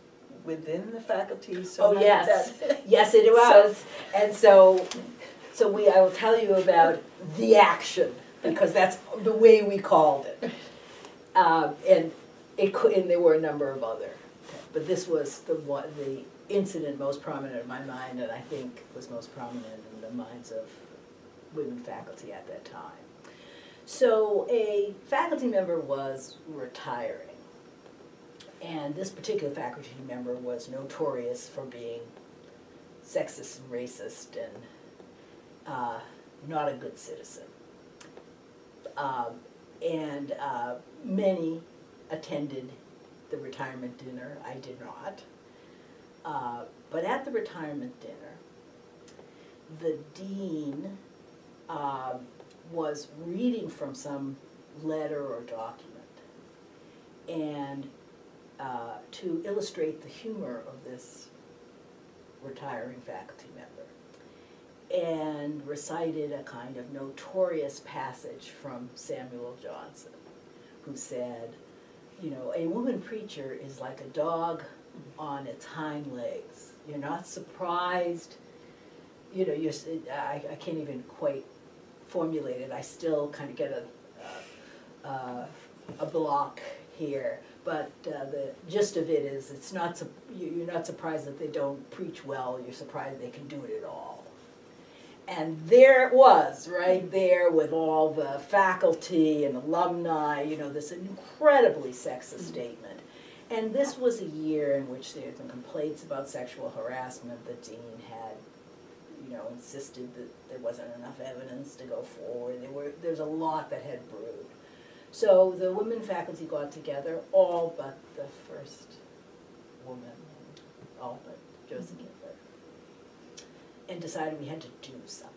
within the faculty, so Oh, yes. that- Yes, it was. And so, so we, I will tell you about the action, because that's the way we called it. Um, and it could, and there were a number of other, but this was the one, the incident most prominent in my mind, and I think was most prominent in the minds of women faculty at that time. So a faculty member was retiring. And this particular faculty member was notorious for being sexist and racist and uh, not a good citizen. Um, and uh, many attended the retirement dinner. I did not. Uh, but at the retirement dinner, the dean um, was reading from some letter or document. And uh, to illustrate the humor of this retiring faculty member, and recited a kind of notorious passage from Samuel Johnson, who said, you know, a woman preacher is like a dog on its hind legs. You're not surprised, you know, you're, I, I can't even quite formulate it. I still kind of get a, uh, a block here. But uh, the gist of it is, it's not, you're not surprised that they don't preach well, you're surprised they can do it at all. And there it was, right there with all the faculty and alumni, you know, this incredibly sexist statement. And this was a year in which there had been complaints about sexual harassment. The dean had, you know, insisted that there wasn't enough evidence to go forward. There were, there's a lot that had brewed. So the women faculty got together, all but the first woman, all but Josie Gittler and decided we had to do something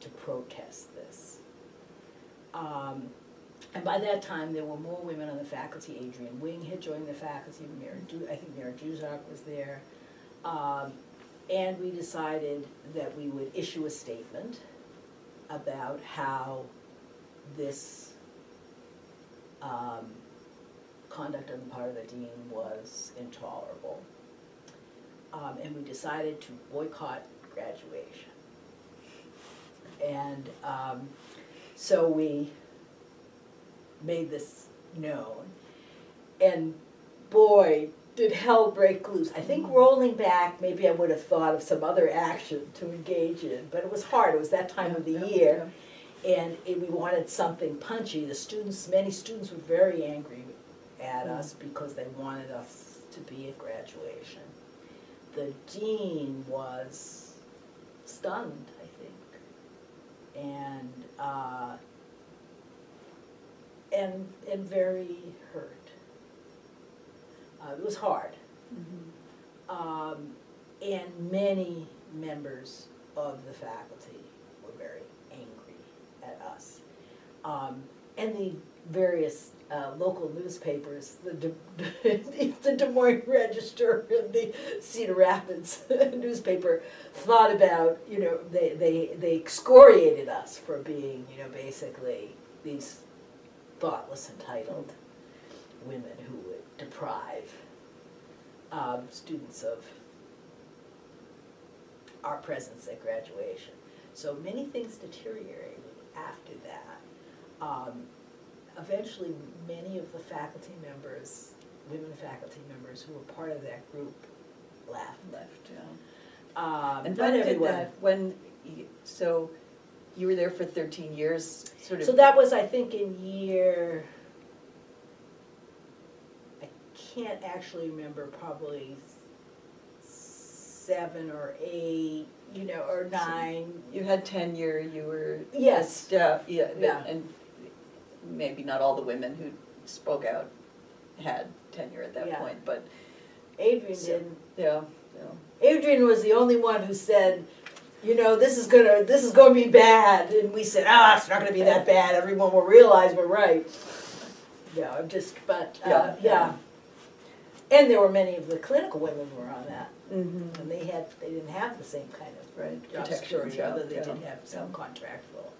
to protest this. Um, and by that time, there were more women on the faculty. Adrien Wing had joined the faculty. Mira, Du- I think Mary Juzak was there. Um, and we decided that we would issue a statement about how this um, conduct on the part of the dean was intolerable. Um, and we decided to boycott graduation. And um, so we made this known. And boy, did hell break loose. I think rolling back, maybe I would have thought of some other action to engage in, but it was hard. It was that time of the year. And it, we wanted something punchy. The students, many students were very angry at us because they wanted us to be at graduation. The dean was stunned, I think, and, uh, and, and very hurt. Uh, it was hard. Mhm. Um, and many members of the faculty were very angry at us. Um, and the various uh, local newspapers, the Des, the Des Moines Register and the Cedar Rapids newspaper, thought about, you know, they, they, they excoriated us for being, you know, basically these thoughtless, entitled women who would deprive um, students of our presence at graduation. So many things deteriorated after that. Um, eventually, many of the faculty members, women faculty members who were part of that group left. Left, yeah. Um, And but everyone- that, when, so you were there for thirteen years, sort of. So that was, I think, in year, I can't actually remember, probably seven or eight, you know, or nine. You had tenure, you were. Yes. Staff, yeah, Yeah. and maybe not all the women who spoke out had tenure at that Yeah. point, but, Adrien So- didn't. yeah, yeah. Adrien was the only one who said, you know, this is gonna, this is gonna be bad, and we said, ah, it's not gonna be that bad, everyone will realize we're right. Yeah, I'm just, but, uh, Yeah, yeah. yeah. And there were many of the clinical women who were on that, Mm-hmm. and they had, they didn't have the same kind of Right, job protection, security, yeah, although they yeah, did have some contractual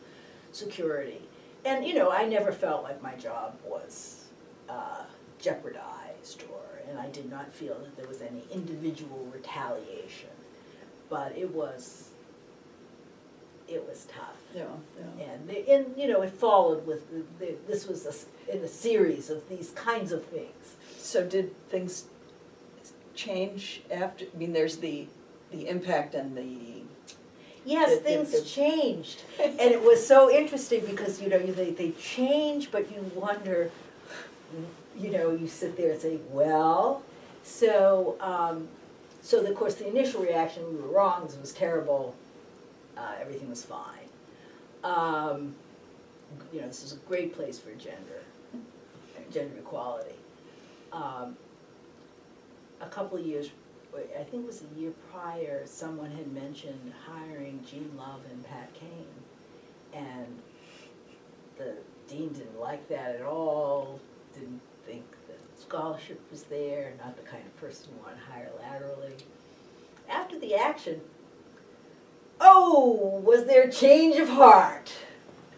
security. And, you know, I never felt like my job was uh, jeopardized or, and I did not feel that there was any individual retaliation. But it was, it was tough. Yeah, yeah. And, they- and, you know, it followed with, the- the- this was a s- in a series of these kinds of things. So did things change after, I mean, there's the, the impact and the, Yes, The- the- things the- changed, and it was so interesting because, you know, you- they, they change, but you wonder, you know, you sit there and say, well, so, um, so of course, the initial reaction, we were wrong, this was terrible, uh, everything was fine. Um, you know, this is a great place for gender, gender equality. Um, a couple of years I think it was a year prior, someone had mentioned hiring Jean Love and Pat Cain. And the dean didn't like that at all, didn't think the scholarship was there, not the kind of person you want to hire laterally. After the action, oh, was there a change of heart?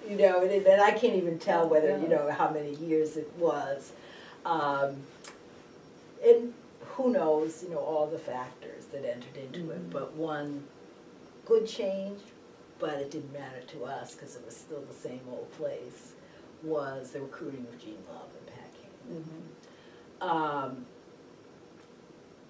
You know, and, and I can't even tell whether, you know, how many years it was. Um, and who knows, you know, all the factors that entered into it, Mhm. but one good change, but it didn't matter to us because it was still the same old place. was the recruiting of Jean Love and Pat Cain. Mhm. Um,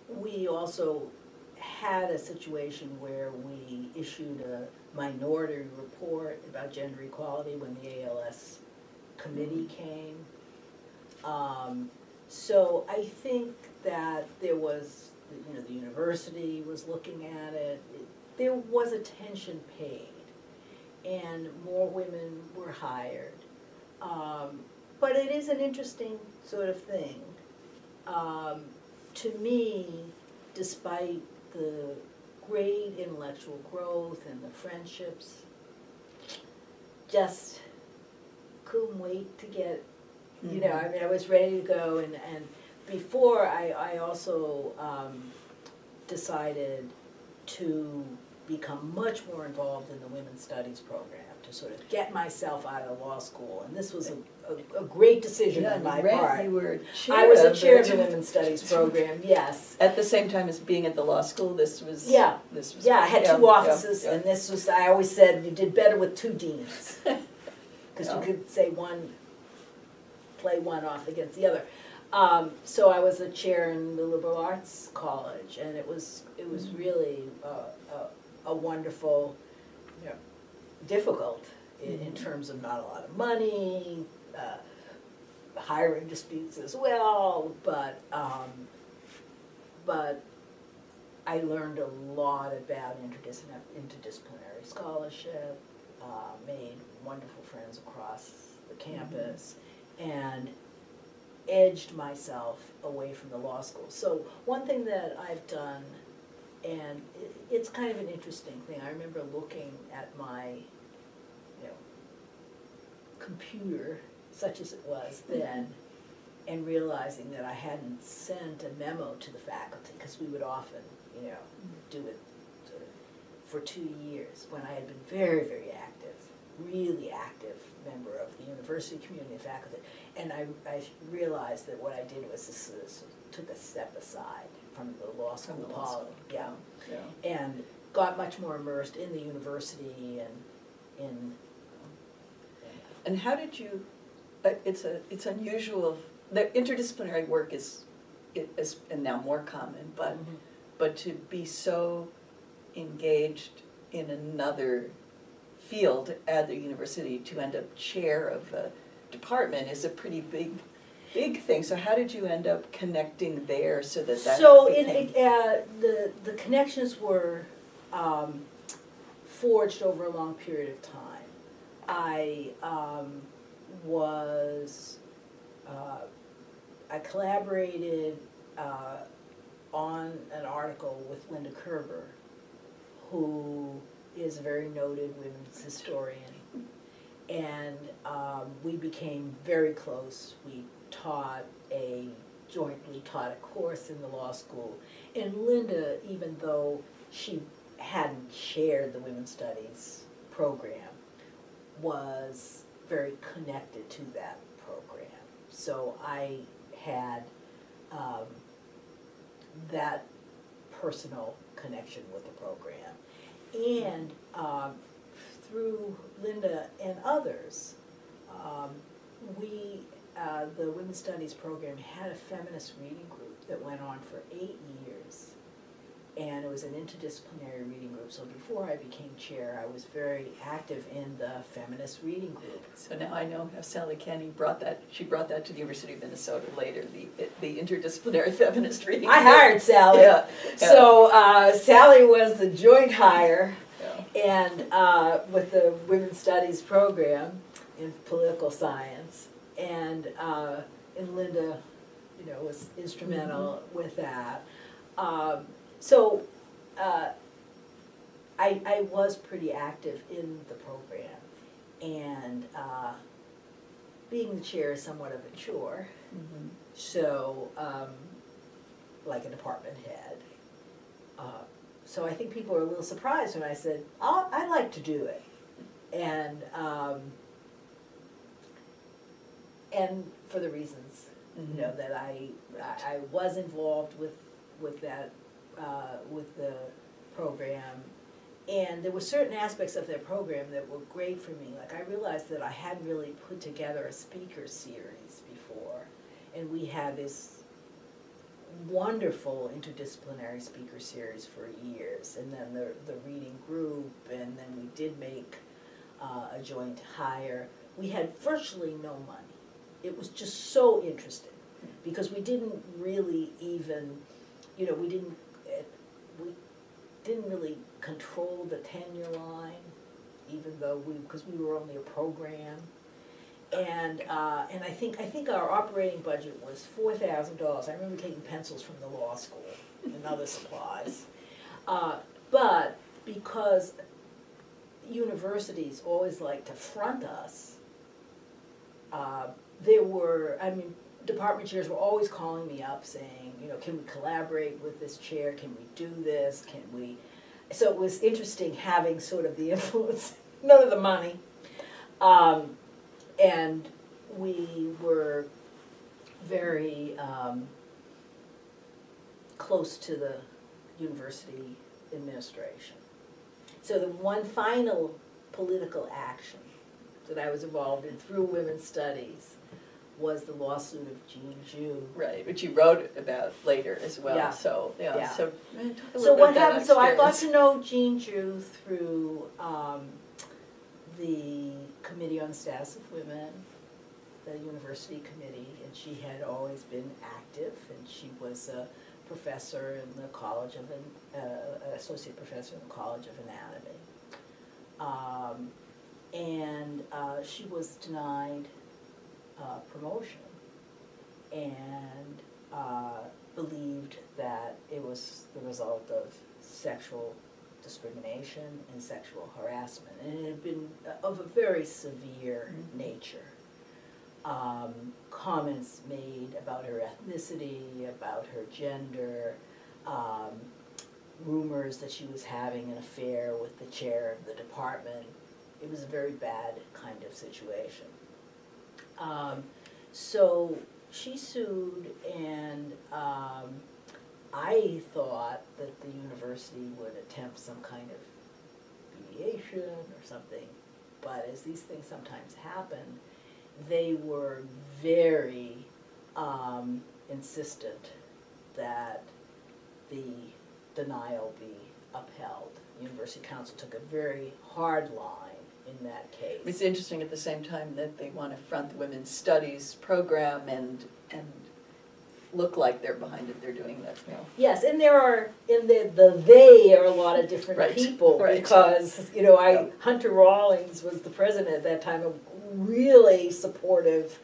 we also had a situation where we issued a minority report about gender equality when the AALS committee came. Um, so I think that there was, you know, the university was looking at it, It- there was attention paid. And more women were hired. Um, but it is an interesting sort of thing. Um, to me, despite the great intellectual growth and the friendships, just couldn't wait to get, you know, I mean, I was ready to go and, and before I, I also, um, decided to become much more involved in the women's studies program, to sort of get myself out of law school, and this was a, a, a great decision Yeah, on my ran- part. You were chair I was a chair of the women's studies program, yes. At the same time as being at the law school, this was. Yeah. This was. Yeah, I had yeah, two offices, yeah. and this was, I always said, you did better with two deans. Cause you could say one, play one off against the other. Um, so I was a chair in the liberal arts college, and it was, it was Mhm. really a, a, a wonderful, you know, difficult in, in Mhm. terms of not a lot of money, uh, hiring disputes as well, but, um, but I learned a lot about interdisciplinary, interdisciplinary scholarship, uh, made wonderful friends across the campus, and edged myself away from the law school. So one thing that I've done, and it, it's kind of an interesting thing, I remember looking at my, you know, computer, such as it was mm-hmm. then, and realizing that I hadn't sent a memo to the faculty, because we would often, you know, mm-hmm. do it sort of for two years, when I had been very, very active, really active member of the university community faculty. And I, I realized that what I did was just sort of sort of took a step aside from the law school From the law school, yeah. Yeah. And got much more immersed in the university and in, And how did you, uh, it's a, it's unusual, the interdisciplinary work is, is, and now more common, but, Mhm. but to be so engaged in another field at the university, to end up chair of a department is a pretty big, big thing. So how did you end up connecting there so that that So in, uh, the, the connections were, um, forged over a long period of time. I, um, was, uh, I collaborated, uh, on an article with Linda Kerber, who is a very noted women's historian. And um, we became very close. We taught a, jointly taught a course in the law school. And Linda, even though she hadn't shared the women's studies program, was very connected to that program. So I had um, that personal connection with the program. And um, through Linda and others, um, we, uh, the Women's Studies program had a feminist reading group that went on for eight years. And it was an interdisciplinary reading group, so before I became chair, I was very active in the feminist reading group. So now I know how Sally Kenney brought that, she brought that to the University of Minnesota later, the, the interdisciplinary feminist reading. I group. hired Sally. Yeah, yeah. So uh, Sally was the joint hire. yeah. And uh, with the women's studies program in political science, and uh, and Linda, you know, was instrumental with that. Um, so uh, I I was pretty active in the program, and uh, being the chair is somewhat of a chore. Mhm. So, um, like a department head. Uh, so I think people were a little surprised when I said, oh, I'd like to do it. And, um, and for the reasons, you know, Mhm. that I, I I was involved with, with that, uh, with the program. and there were certain aspects of their program that were great for me. Like I realized that I hadn't really put together a speaker series before, and we had this wonderful interdisciplinary speaker series for years, and then the the reading group, and then we did make uh, a joint hire. We had virtually no money. It was just so interesting because we didn't really even, you know, we didn't, we didn't really control the tenure line, even though we, because we were only a program. And, uh, and I think, I think our operating budget was four thousand dollars. I remember taking pencils from the law school and other supplies. Uh, but because universities always like to front us, uh, there were, I mean, department chairs were always calling me up saying, you know, can we collaborate with this chair? Can we do this? Can we? So it was interesting having sort of the influence, none of the money. Um, and we were very um, close to the university administration. So the one final political action that I was involved in through women's studies was the lawsuit of Jean Jew. Right, which you wrote about later as well, Yeah. so, yeah, Yeah. so. eh, So what happened, so I got to know Jean Jew through um, the Committee on the Status of Women, the university committee, and she had always been active, and she was a professor in the College of, An- uh, associate professor in the College of Anatomy. Um, and uh, she was denied uh, promotion and uh, believed that it was the result of sexual discrimination and sexual harassment, and it had been of a very severe Mhm. nature. Um, comments made about her ethnicity, about her gender, um, rumors that she was having an affair with the chair of the department. It was a very bad kind of situation. Um, so she sued, and um, I thought that the university would attempt some kind of mediation or something. But as these things sometimes happen, they were very um, insistent that the denial be upheld. University Counsel took a very hard line in that case. It's interesting at the same time that they want to front the women's studies program and, and look like they're behind it, they're doing that, you know. Yes, and there are, in the, the they are a lot of different Right, people, right. because, you know. I, Hunter Rawlings was the president at that time, a really supportive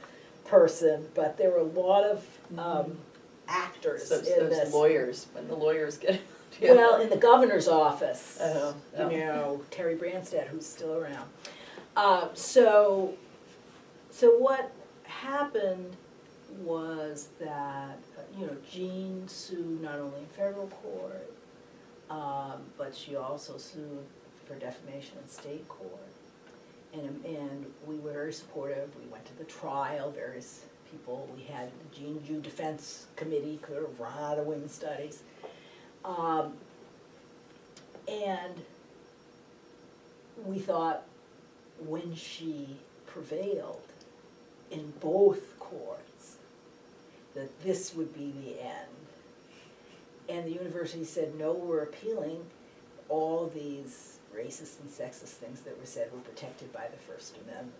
person, but there were a lot of, um, actors Those, in those this. lawyers, when the lawyers get together. Well, in the governor's office, oh. you know, Terry Branstad, who's still around. Uh, so, so what happened was that, uh, you know, Jean sued not only in federal court, um, but she also sued for defamation in state court. And, and we were very supportive, we went to the trial, various people, we had the Jean Jew Defense Committee, could have run out of women's studies. Um, and we thought when she prevailed in both courts, that this would be the end. And the university said, no, we're appealing. All these racist and sexist things that were said were protected by the First Amendment.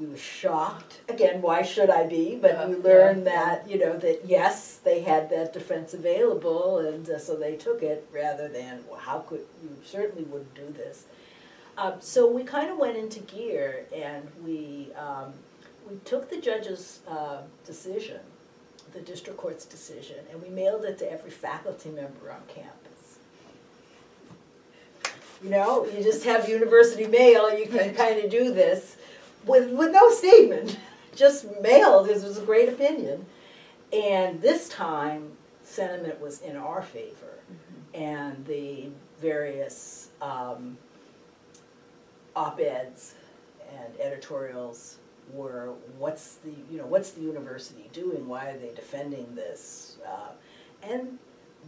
We were shocked, again, why should I be, but we learned yeah. that, you know, that yes, they had that defense available, and uh, so they took it, rather than, well, how could, you certainly wouldn't do this. Um, so we kind of went into gear, and we, um, we took the judge's, uh, decision, the district court's decision, and we mailed it to every faculty member on campus. You know, you just have university mail, you can kind of do this with, with no statement, just mailed, this was a great opinion. And this time, sentiment was in our favor, and the various um, op-eds and editorials were, what's the, you know, what's the university doing, why are they defending this? Uh, And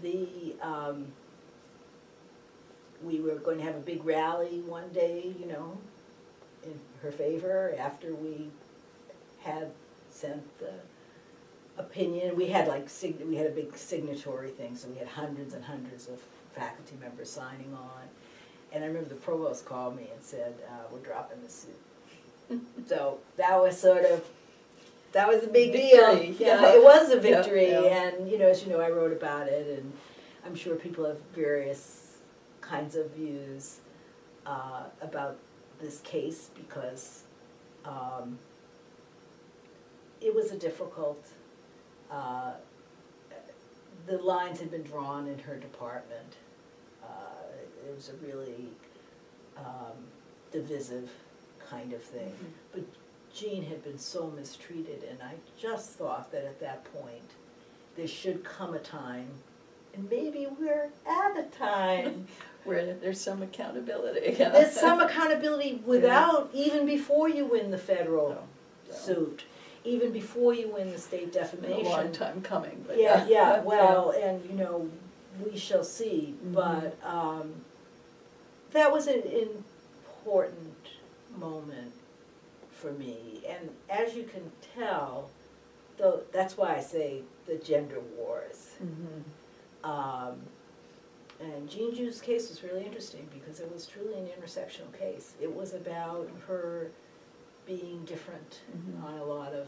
the, um, we were going to have a big rally one day, you know, in her favor after we had sent the opinion. We had like sig- we had a big signatory thing, so we had hundreds and hundreds of faculty members signing on. And I remember the provost called me and said, uh, we're dropping the suit. So that was sort of, that was a big deal. Yeah, yeah. it was a Yeah, victory, yeah. and, you know, as you know, I wrote about it, and I'm sure people have various kinds of views uh, about this case, because um, it was a difficult, uh, the lines had been drawn in her department. Uh, It was a really um, divisive kind of thing. But Jean had been so mistreated, and I just thought that at that point, there should come a time, and maybe we're at a time, Where there's some accountability. there's some accountability without, even before you win the federal No, no. suit, even before you win the state defamation. a long time coming, Yeah, yeah. yeah, well, and you know, we shall see, Mhm. but, um, that was an important moment for me, and as you can tell, though, that's why I say the gender wars. Mhm. Um, and Jean Jew's case was really interesting because it was truly an intersectional case. It was about her being different Mhm. on a lot of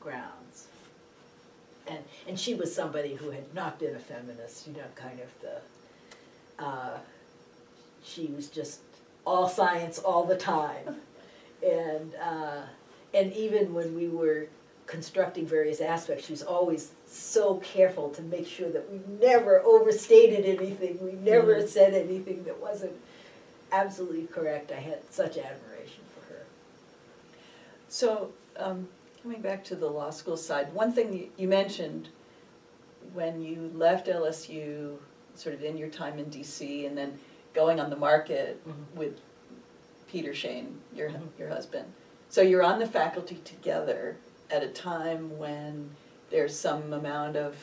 grounds. And, and she was somebody who had not been a feminist, you know, kind of the, uh, she was just all science all the time. And, uh, and even when we were constructing various aspects, she was always so careful to make sure that we never overstated anything, we never Mhm. said anything that wasn't absolutely correct. I had such admiration for her. So, um, coming back to the law school side, one thing you, mentioned when you left LSU, sort of in your time in DC, and then going on the market Mhm. with Peter Shane, your, Mhm. your husband. So you're on the faculty together at a time when there's some amount of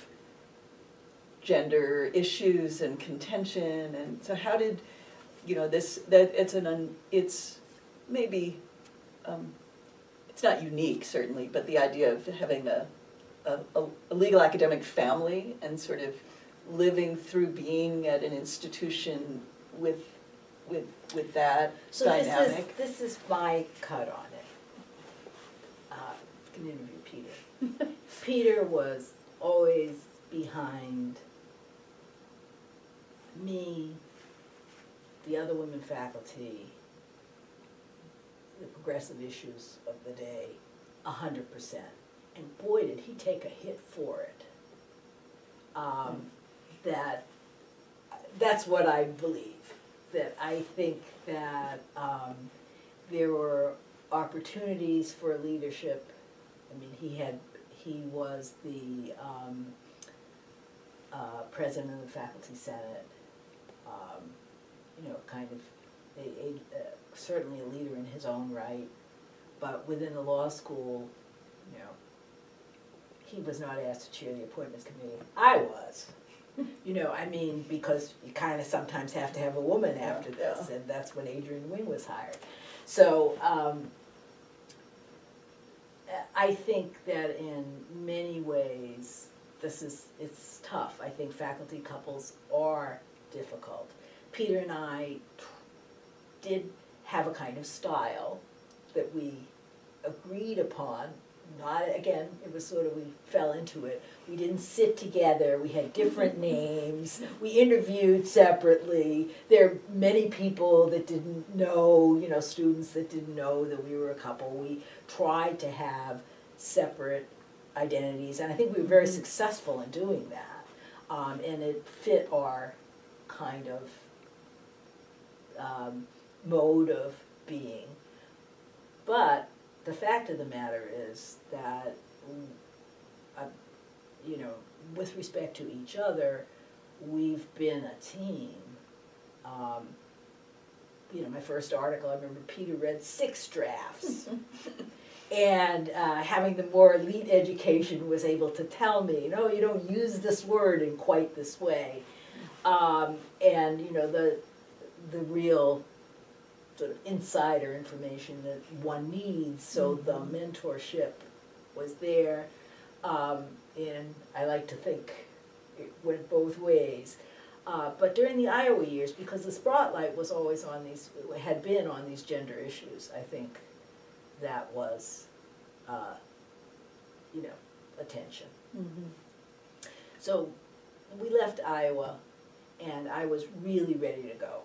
gender issues and contention, and so how did, you know, this, that, it's an, un it's maybe, um, it's not unique certainly, but the idea of having a, a, a legal academic family and sort of living through being at an institution with, with, with that So this is, this is my cut on it. Uh, can interview Peter. Peter was always behind me, the other women faculty, the progressive issues of the day, a hundred percent. And boy, did he take a hit for it. Um, that, that's what I believe, that I think that, um, there were opportunities for leadership. I mean, he had, he was the, um, uh, president of the faculty senate, um, you know, kind of a, a, uh, certainly a leader in his own right. But within the law school, you know, he was not asked to chair the appointments committee. I was. You know, I mean, because you kind of sometimes have to have a woman after this, and that's when Adrien Wing was hired. So, um, I think that in many ways, this is, it's tough. I think faculty couples are difficult. Peter and I did have a kind of style that we agreed upon. Not, again, it was sort of, we fell into it. We didn't sit together, we had different names, we interviewed separately. There are many people that didn't know, you know, students that didn't know that we were a couple. We tried to have separate identities, and I think we were very Mhm. successful in doing that. Um, and it fit our kind of um, mode of being. But the fact of the matter is that, uh, you know, with respect to each other, we've been a team. Um, you know, my first article, I remember Peter read six drafts. and uh, having the more elite education was able to tell me, no, you don't use this word in quite this way. Um, and you know the the real sort of insider information that one needs, so the Mhm. mentorship was there. Um, and I like to think it went both ways. Uh, but during the Iowa years, because the spotlight was always on these, had been on these gender issues, I think that was, uh, you know, attention. Mhm. So we left Iowa and I was really ready to go.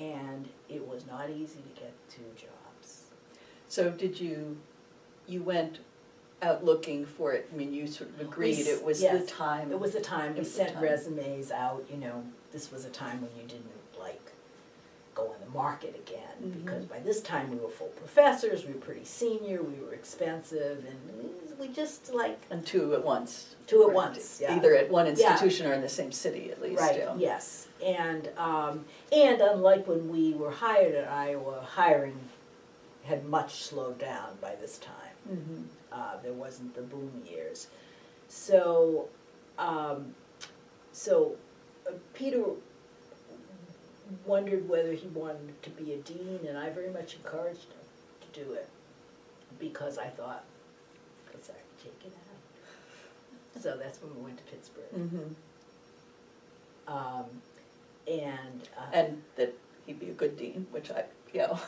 And it was not easy to get two jobs. So did you, you went out looking for it, I mean, you sort of agreed it was the yes. time? It was the time, we the sent time. resumes out, you know, this was a time when you didn't go on the market again. Mhm. Because by this time we were full professors, we were pretty senior, we were expensive and we just like And two at once? two at once, yeah. Either at one Yeah. institution or in the same city at least, Right, yeah. yes, and, um, and unlike when we were hired at Iowa, hiring had much slowed down by this time. Mhm. Uh, there wasn't the boom years. So, um, so uh, Peter wondered whether he wanted to be a dean, and I very much encouraged him to do it, because I thought, because I could take it out. So that's when we went to Pittsburgh. Mhm. Um, and, uh, And that he'd be a good dean, which I, you know,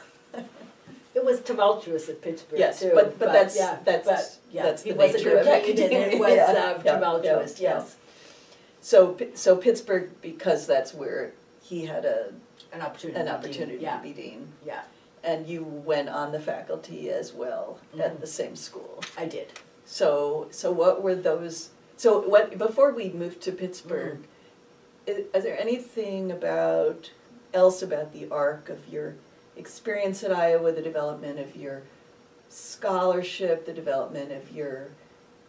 it was tumultuous at Pittsburgh Yes, too, but- but that's- yeah, that's- but, yeah, that's the was nature of and it was Yeah, uh, yeah, tumultuous, yes. so, so Pittsburgh, because that's where he had a, An opportunity. an to be dean, opportunity to Yeah, be dean. yeah, And you went on the faculty as well at the mm-hmm. same school. I did. So, so what were those, so what, before we moved to Pittsburgh, mm-hmm. i- is there anything about, else about the arc of your experience at Iowa, the development of your scholarship, the development of your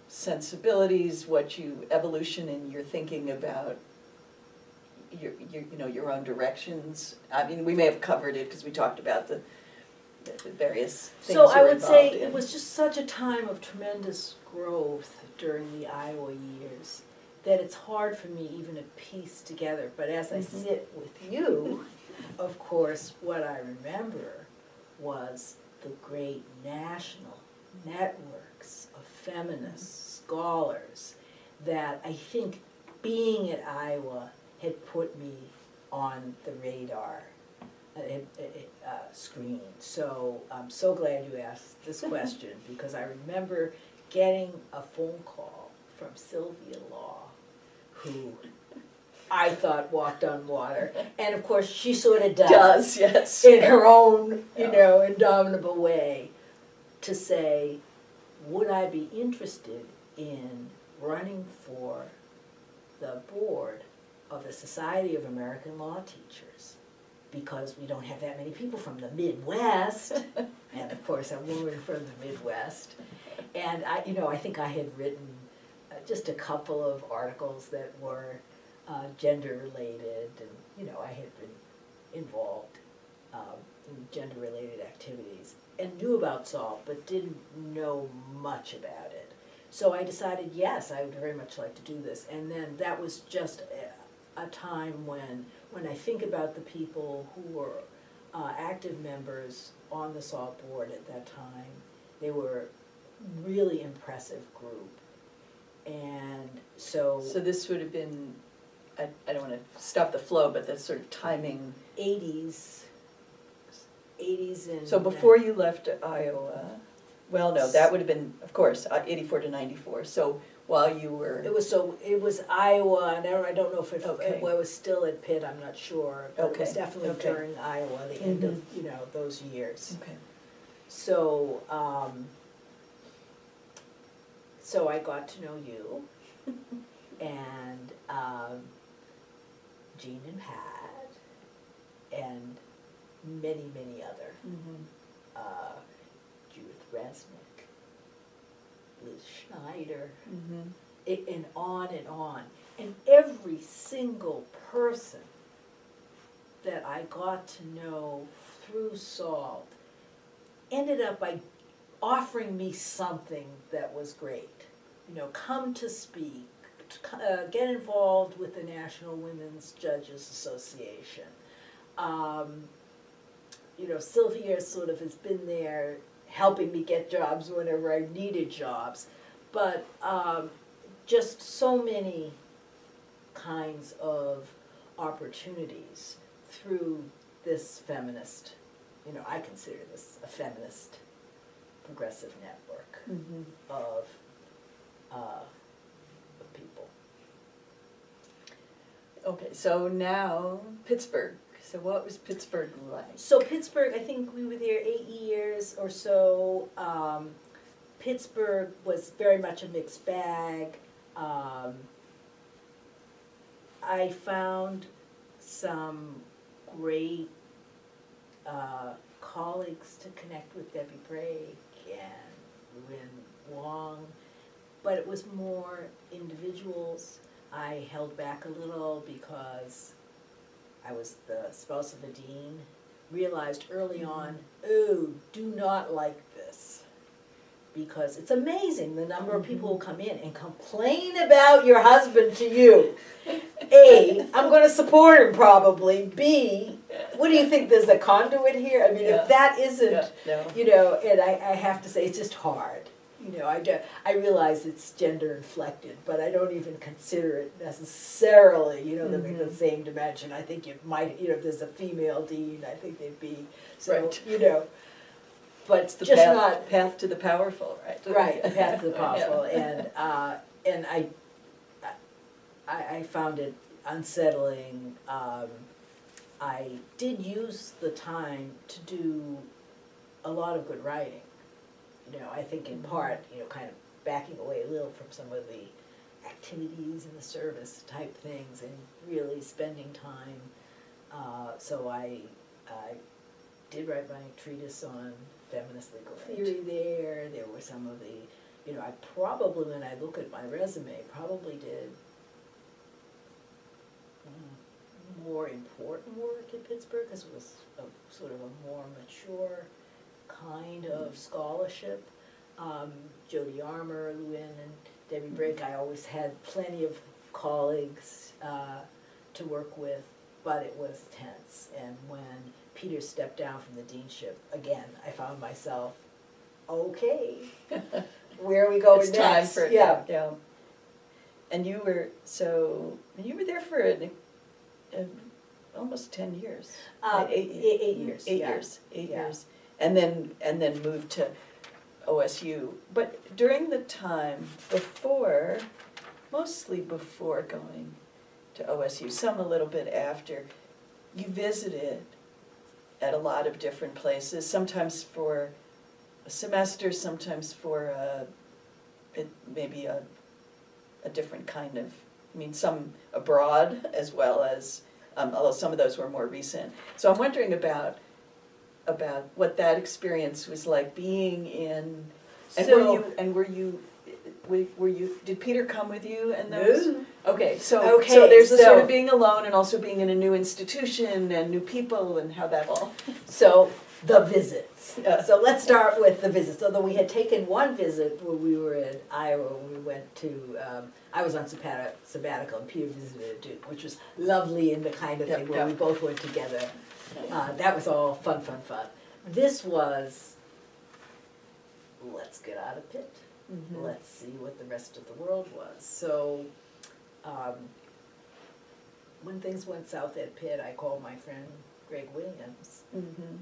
sensibilities, what you, evolution in your thinking about your, your, you know, your own directions? I mean, we may have covered it, because we talked about the, the various things So I would say in. it was just such a time of tremendous growth during the Iowa years that it's hard for me even to piece together. But as I Mhm. sit with you, of course, what I remember was the great national networks of feminist scholars that I think being at Iowa had put me on the radar uh, uh, uh, screen. So I'm so glad you asked this question because I remember getting a phone call from Sylvia Law, who I thought walked on water, and of course she sort of does, Does, yes. in her own, you know, indomitable way, to say, would I be interested in running for the board of the Society of American Law Teachers? Because we don't have that many people from the Midwest, and of course, a woman from the Midwest. And I, you know, I think I had written uh, just a couple of articles that were uh, gender related, and you know, I had been involved um, in gender related activities and knew about SALT, but didn't know much about it. So I decided, yes, I would very much like to do this. And then that was just a, time when, when I think about the people who were uh, active members on the SALT board at that time, they were really impressive group. And so So this would have been, I, I don't wanna stop the flow, but the sort of timing, eighties, eighties and. so before you left Iowa, well, no, that would have been, of course, uh, eighty-four to ninety-four, so while you were, It was so, it was Iowa, and I don't- I don't know if it, Okay. it was still at Pitt, I'm not sure. But it was Okay, definitely okay. during Iowa, the end of, you know, those years. okay, So, um, so I got to know you and, um, Jean and Pat and many, many other, Mhm. uh, Judith Resnik, Liz Schneider, Mhm. it, and on and on. And every single person that I got to know through SALT ended up by offering me something that was great. You know, come to speak, uh, get involved with the National Women's Judges Association, um, you know, Sylvia sort of has been there helping me get jobs whenever I needed jobs. But um, just so many kinds of opportunities through this feminist, you know, I consider this a feminist progressive network Mhm. of, uh, of people. Okay, so now Pittsburgh. So what was Pittsburgh like? So Pittsburgh, I think we were there eight years or so. Um, Pittsburgh was very much a mixed bag. Um, I found some great uh, colleagues to connect with Debbie Brake and Lu-in Wang, but it was more individuals. I held back a little because I was the spouse of a dean, realized early mm-hmm. on, oh, do not like this. Because it's amazing the number of mm-hmm. people who come in and complain about your husband to you. A, I'm gonna support him probably. B, what do you think, there's a conduit here? I mean, Yeah. if that isn't, Yeah, no. you know, and I, I have to say, it's just hard. You know, I, do, I realize it's gender inflected, but I don't even consider it necessarily, you know, the, the same dimension. I think it might, you know, if there's a female dean, I think they'd be, so, Right. you know. But It's the just path, not, path to the powerful, right? right, the path to the Yeah. and, uh, and I, I, I found it unsettling, um, I did use the time to do a lot of good writing. You know, I think in part, you know, kind of backing away a little from some of the activities and the service type things and really spending time. Uh, so I, I did write my treatise on feminist legal theory there. There were some of the, you know, I probably, when I look at my resume, probably did more important work in Pittsburgh because it was a sort of a more mature kind of scholarship. Um, Jody Armour, Lu-in, and Debbie Brake, I always had plenty of colleagues uh, to work with, but it was tense. And when Peter stepped down from the deanship, again, I found myself, okay, where are we going It's next? time for, yeah. yeah, yeah. And you were, so, you were there for an, uh, almost ten years. Uh, Eight- eight- eight years, Eight yeah. years, eight Yeah. years. And then, and then moved to OSU. But during the time before, mostly before going to OSU, some a little bit after, you visited at a lot of different places, sometimes for a semester, sometimes for a, it, maybe a, a different kind of, I mean, some abroad as well as, um, although some of those were more recent. So I'm wondering about, about what that experience was like being in, and were you, and were you, were you, did Peter come with you and those? No. Okay, so, so Okay, there's a sort of being alone and also being in a new institution and new people and how that all. So the visits. Yeah. So let's start with the visits. Although we had taken one visit when we were in Iowa, we went to. Um, I was on sabbat- sabbatical, and Peter visited Duke, which was lovely and the kind of Yeah, thing where yeah. we both went together. Uh, that was all fun, fun, fun. This was. Let's get out of Pitt. Mhm. Let's see what the rest of the world was. So. Um, when things went south at Pitt, I called my friend Greg Williams, Mhm.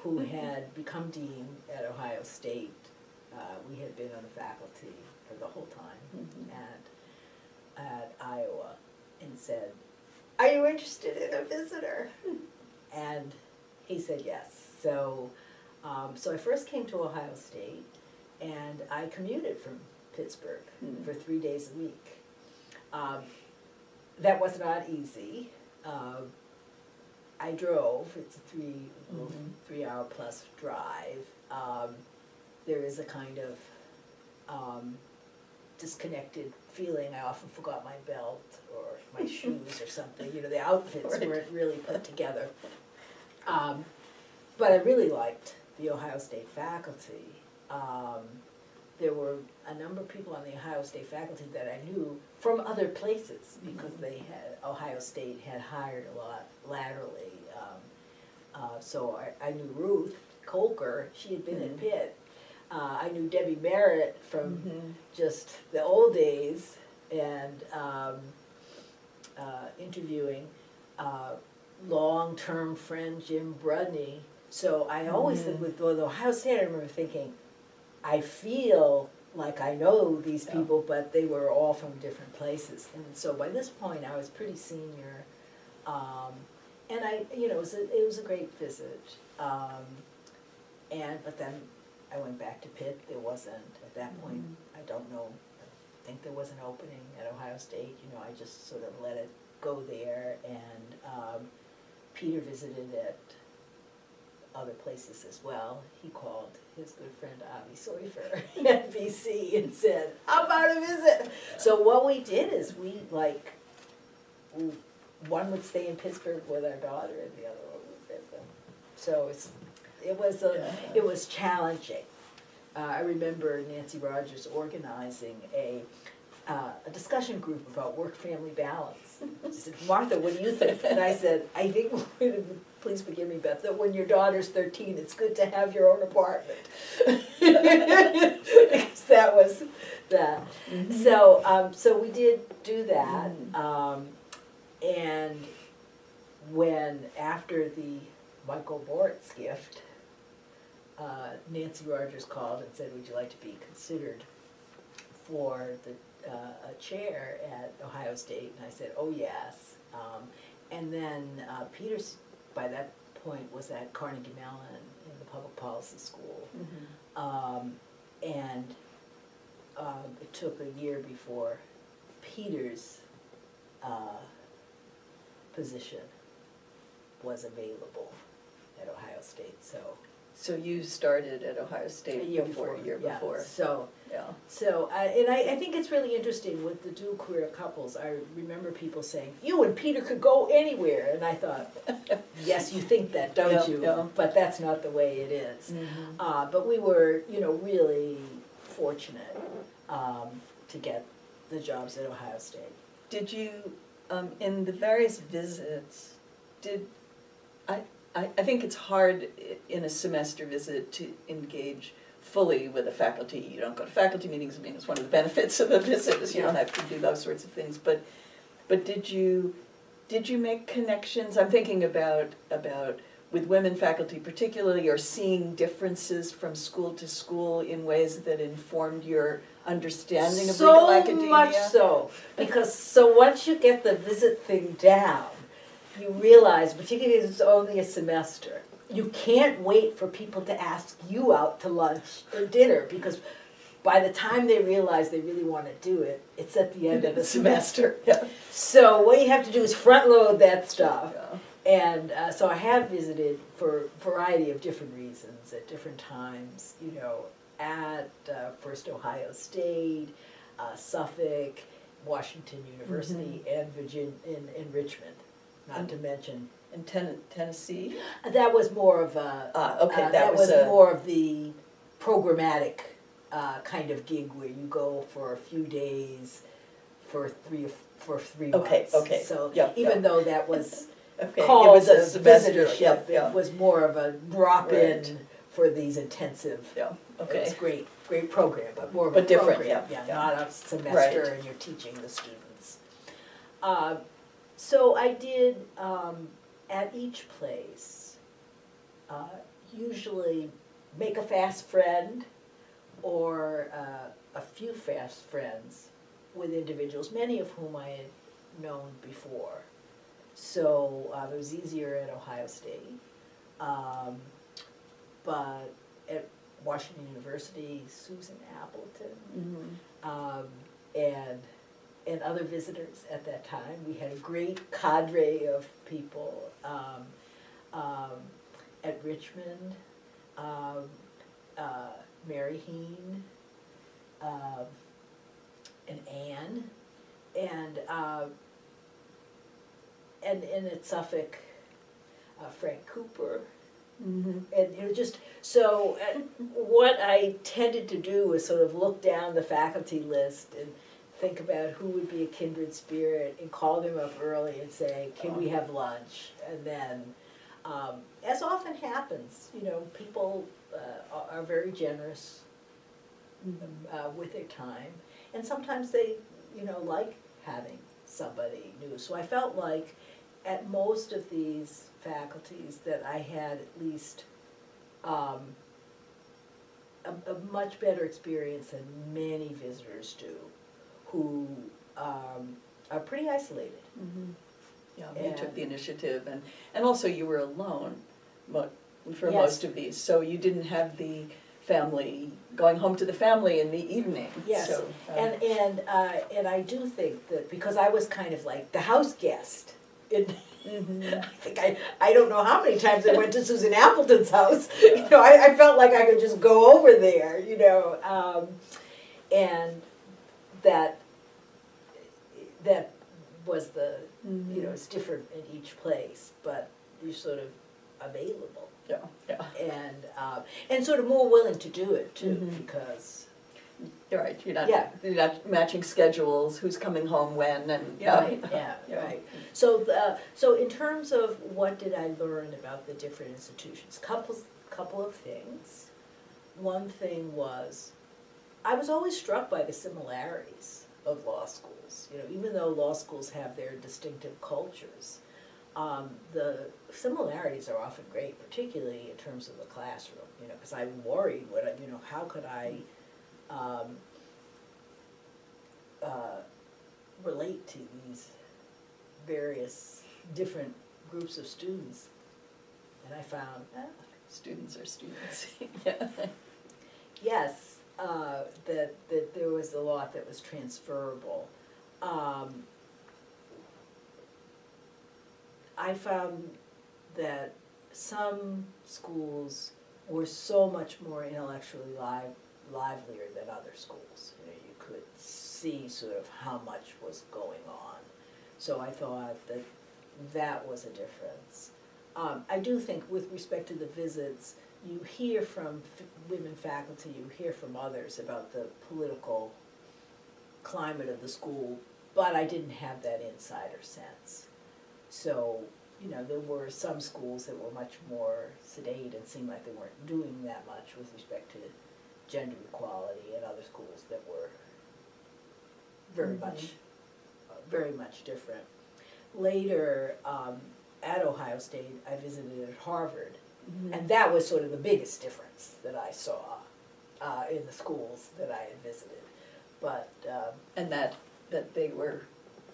who had become dean at Ohio State. Uh, we had been on the faculty for the whole time Mhm. at, at Iowa and said, Are you interested in a visitor? And he said yes. So, um, so I first came to Ohio State and I commuted from Pittsburgh Mm. for three days a week. Um, that was not easy. Um, I drove. It's a three Mhm. three hour plus drive. Um, there is a kind of um, disconnected feeling. I often forgot my belt or my shoes or something. You know, the outfits Right. weren't really put together. Um, but I really liked the Ohio State faculty. Um, there were a number of people on the Ohio State faculty that I knew from other places because they had Ohio State had hired a lot laterally. Uh, Uh, so I, I knew Ruth Colker, she had been in Mhm. Pitt. Uh, I knew Debbie Merritt from Mhm. just the old days and um, uh, interviewing uh, long-term friend Jim Brudney. So I always think Mhm. with, with Ohio State, I remember thinking, I feel like I know these Yeah. people, but they were all from different places. And so by this point, I was pretty senior. Um, and I, you know, it was a, it was a great visit. Um, and, but then I went back to Pitt, there wasn't, at that point, Mhm. I don't know, I think there was an opening at Ohio State, you know, I just sort of let it go there and, um, Peter visited at other places as well. He called his good friend Avi Soifer at BC and said, how about a visit? So what we did is we like, one would stay in Pittsburgh with our daughter and the other one would visit. So it's, it was a, Yeah. it was challenging. Uh, I remember Nancy Rogers organizing a, uh, a discussion group about work-family balance. She said, Martha, what do you think? And I said, I think, please forgive me, Beth, that when your daughter's thirteen, it's good to have your own apartment. Because that was that. Mhm. So, um, so we did do that, Mhm. um, and when, after the Michael Moritz gift, uh, Nancy Rogers called and said, would you like to be considered for the, uh, a chair at Ohio State? And I said, oh, yes. Um, and then, uh, Peters, by that point, was at Carnegie Mellon in the public policy school. Mhm. Um, and, um, it took a year before Peter's, uh, position was available at Ohio State, so. So you started at Ohio State A State year before, a year yeah. before, So, yeah. so, I and I, I think it's really interesting with the dual career couples, I remember people saying, you and Peter could go anywhere, and I thought, yes, you think that, don't you? yeah. But that's not the way it is. Mhm. Uh, but we were, you know, really fortunate, um, to get the jobs at Ohio State. Did you, um, in the various visits, did, I, I, I think it's hard in a semester visit to engage fully with the faculty. You don't go to faculty meetings, I mean, it's one of the benefits of a visit, is you don't have to do those sorts of things, but, but did you, did you make connections? I'm thinking about, about with women faculty particularly, or seeing differences from school to school in ways that informed your understanding of legal academia? So much so, because, so once you get the visit thing down, you realize, particularly if it's only a semester, you can't wait for people to ask you out to lunch or dinner, because by the time they realize they really wanna do it, it's at the end of the semester. Yeah. So what you have to do is front load that stuff. Yeah. And uh, so I have visited for a variety of different reasons at different times, you know, at uh, First Ohio State, uh, Suffolk, Washington University, and Virginia, in, in Richmond, not to mention. In Ten- Tennessee? That was more of a, Ah, okay, uh, that was a, more of the programmatic uh, kind of gig where you go for a few days for three, for three months. Okay, okay, So yeah, even though that was okay, it was a a visitorship, yeah, it was more of a drop-in Right. for these intensive. yeah, It was okay, great, great program, but more of a But different, program, yeah, yeah, yeah. not a semester Right. and you're teaching the students. Uh, so I did, um, at each place, uh, usually make a fast friend or, uh, a few fast friends with individuals, many of whom I had known before. So, uh, it was easier at Ohio State. Um, but at Washington University, Susan Appleton, Mhm. um, and, and other visitors at that time. We had a great cadre of people, um, um, at Richmond, um, uh, Mary Heen, um, and Anne, and, uh, and, and at Suffolk, uh, Frank Cooper, Mhm. and you know, just, so, uh, what I tended to do was sort of look down the faculty list and think about who would be a kindred spirit and call them up early and say, can we have lunch? And then, Um, as often happens, you know, people uh, are, are very generous uh, with their time, and sometimes they, you know, like having somebody new. So I felt like at most of these faculties that I had at least um, a, a much better experience than many visitors do, who um, are pretty isolated. Mhm. Yeah, you took the initiative and, and also you were alone mo- for Yes. most of these, so you didn't have the family, going home to the family in the evening, Yes, so. um, And, and, uh, and I do think that, because I was kind of like the house guest, it, mhm. I think I, I don't know how many times I went to Susan Appleton's house. You know, I, I felt like I could just go over there, you know, um, and that, that was the, you know, it's different in each place, but you're sort of available Yeah, yeah, and, uh, and sort of more willing to do it too, Mhm. because, you're right, you're not, Yeah. you're not matching schedules, who's coming home when and, yeah. Right, yeah, right. So, the, so in terms of what did I learn about the different institutions, couples, couple of things. One thing was, I was always struck by the similarities of law schools. You know, even though law schools have their distinctive cultures, um, the similarities are often great, particularly in terms of the classroom. You know, because I worried, what you know, how could I um, uh, relate to these various different groups of students. And I found, ah, Students are students, yes, uh, that, that there was a lot that was transferable. Um, I found that some schools were so much more intellectually live, livelier than other schools. You know, you could see sort of how much was going on. So I thought that that was a difference. Um, I do think with respect to the visits, you hear from women faculty, you hear from others about the political climate of the school, but I didn't have that insider sense. So, you know, there were some schools that were much more sedate and seemed like they weren't doing that much with respect to gender equality, and other schools that were very Mhm. much, uh, very much different. Later, um, at Ohio State, I visited at Harvard, Mhm. and that was sort of the biggest difference that I saw uh, in the schools that I had visited. But, um, And that, that they were,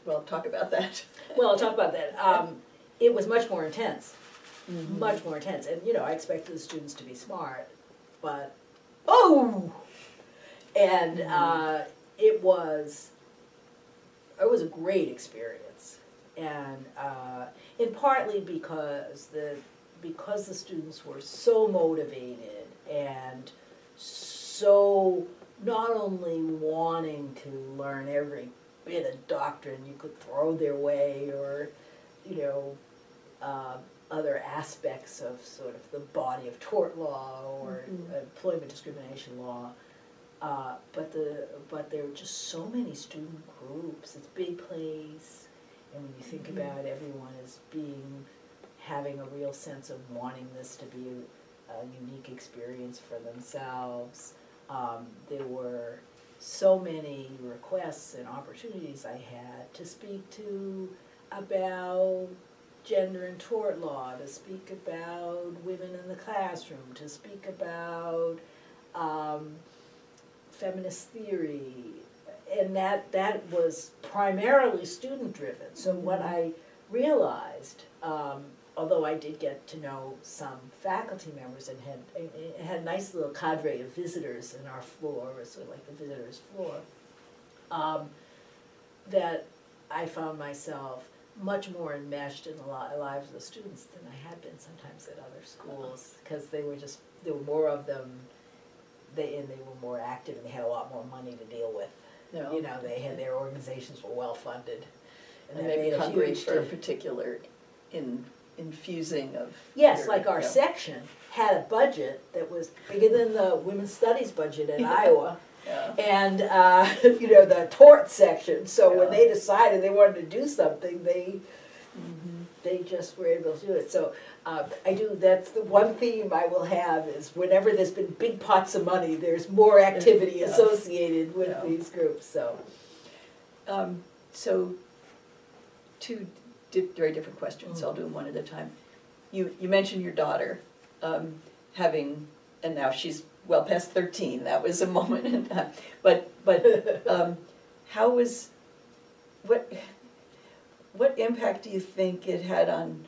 well, talk about that. well, I'll talk about that. Um, it was much more intense, Mhm. much more intense. And, you know, I expected the students to be smart, but, oh! And uh, it was, it was a great experience. And, uh, and partly because the, because the students were so motivated and so not only wanting to learn every bit of doctrine you could throw their way or, you know, uh, other aspects of sort of the body of tort law or Mhm. employment discrimination law. Uh, but the, but there are just so many student groups, it's a big place, and when you think Mhm. about everyone as being, having a real sense of wanting this to be a unique experience for themselves. Um, there were so many requests and opportunities I had to speak to about gender and tort law, to speak about women in the classroom, to speak about um, feminist theory. And that, that was primarily student driven. So what Mhm. I realized, um, although I did get to know some faculty members and had, and- and had a nice little cadre of visitors in our floor, sort of like the visitors floor, um, that I found myself much more enmeshed in the lives of the students than I had been sometimes at other schools, because they were just, there were more of them, they, and they were more active, and they had a lot more money to deal with. No. You know, they had, their organizations were well-funded, and And that maybe made a huge for a particular in, infusing of. Yes, your- like our yeah. section had a budget that was bigger than the women's studies budget in. Iowa. Yeah. And, uh, you know, the tort section, so when Yeah. they decided they wanted to do something, they, Mhm. they just were able to do it. So uh, I do, that's the one theme I will have is whenever there's been big pots of money, there's more activity Yeah. associated with Yeah. these groups, so. Um, so, two di- very different questions, so I'll do them one at a time. You, you mentioned your daughter, um, having, and now she's well past thirteen, that was a moment in time. But, but, um, how was, what, what impact do you think it had on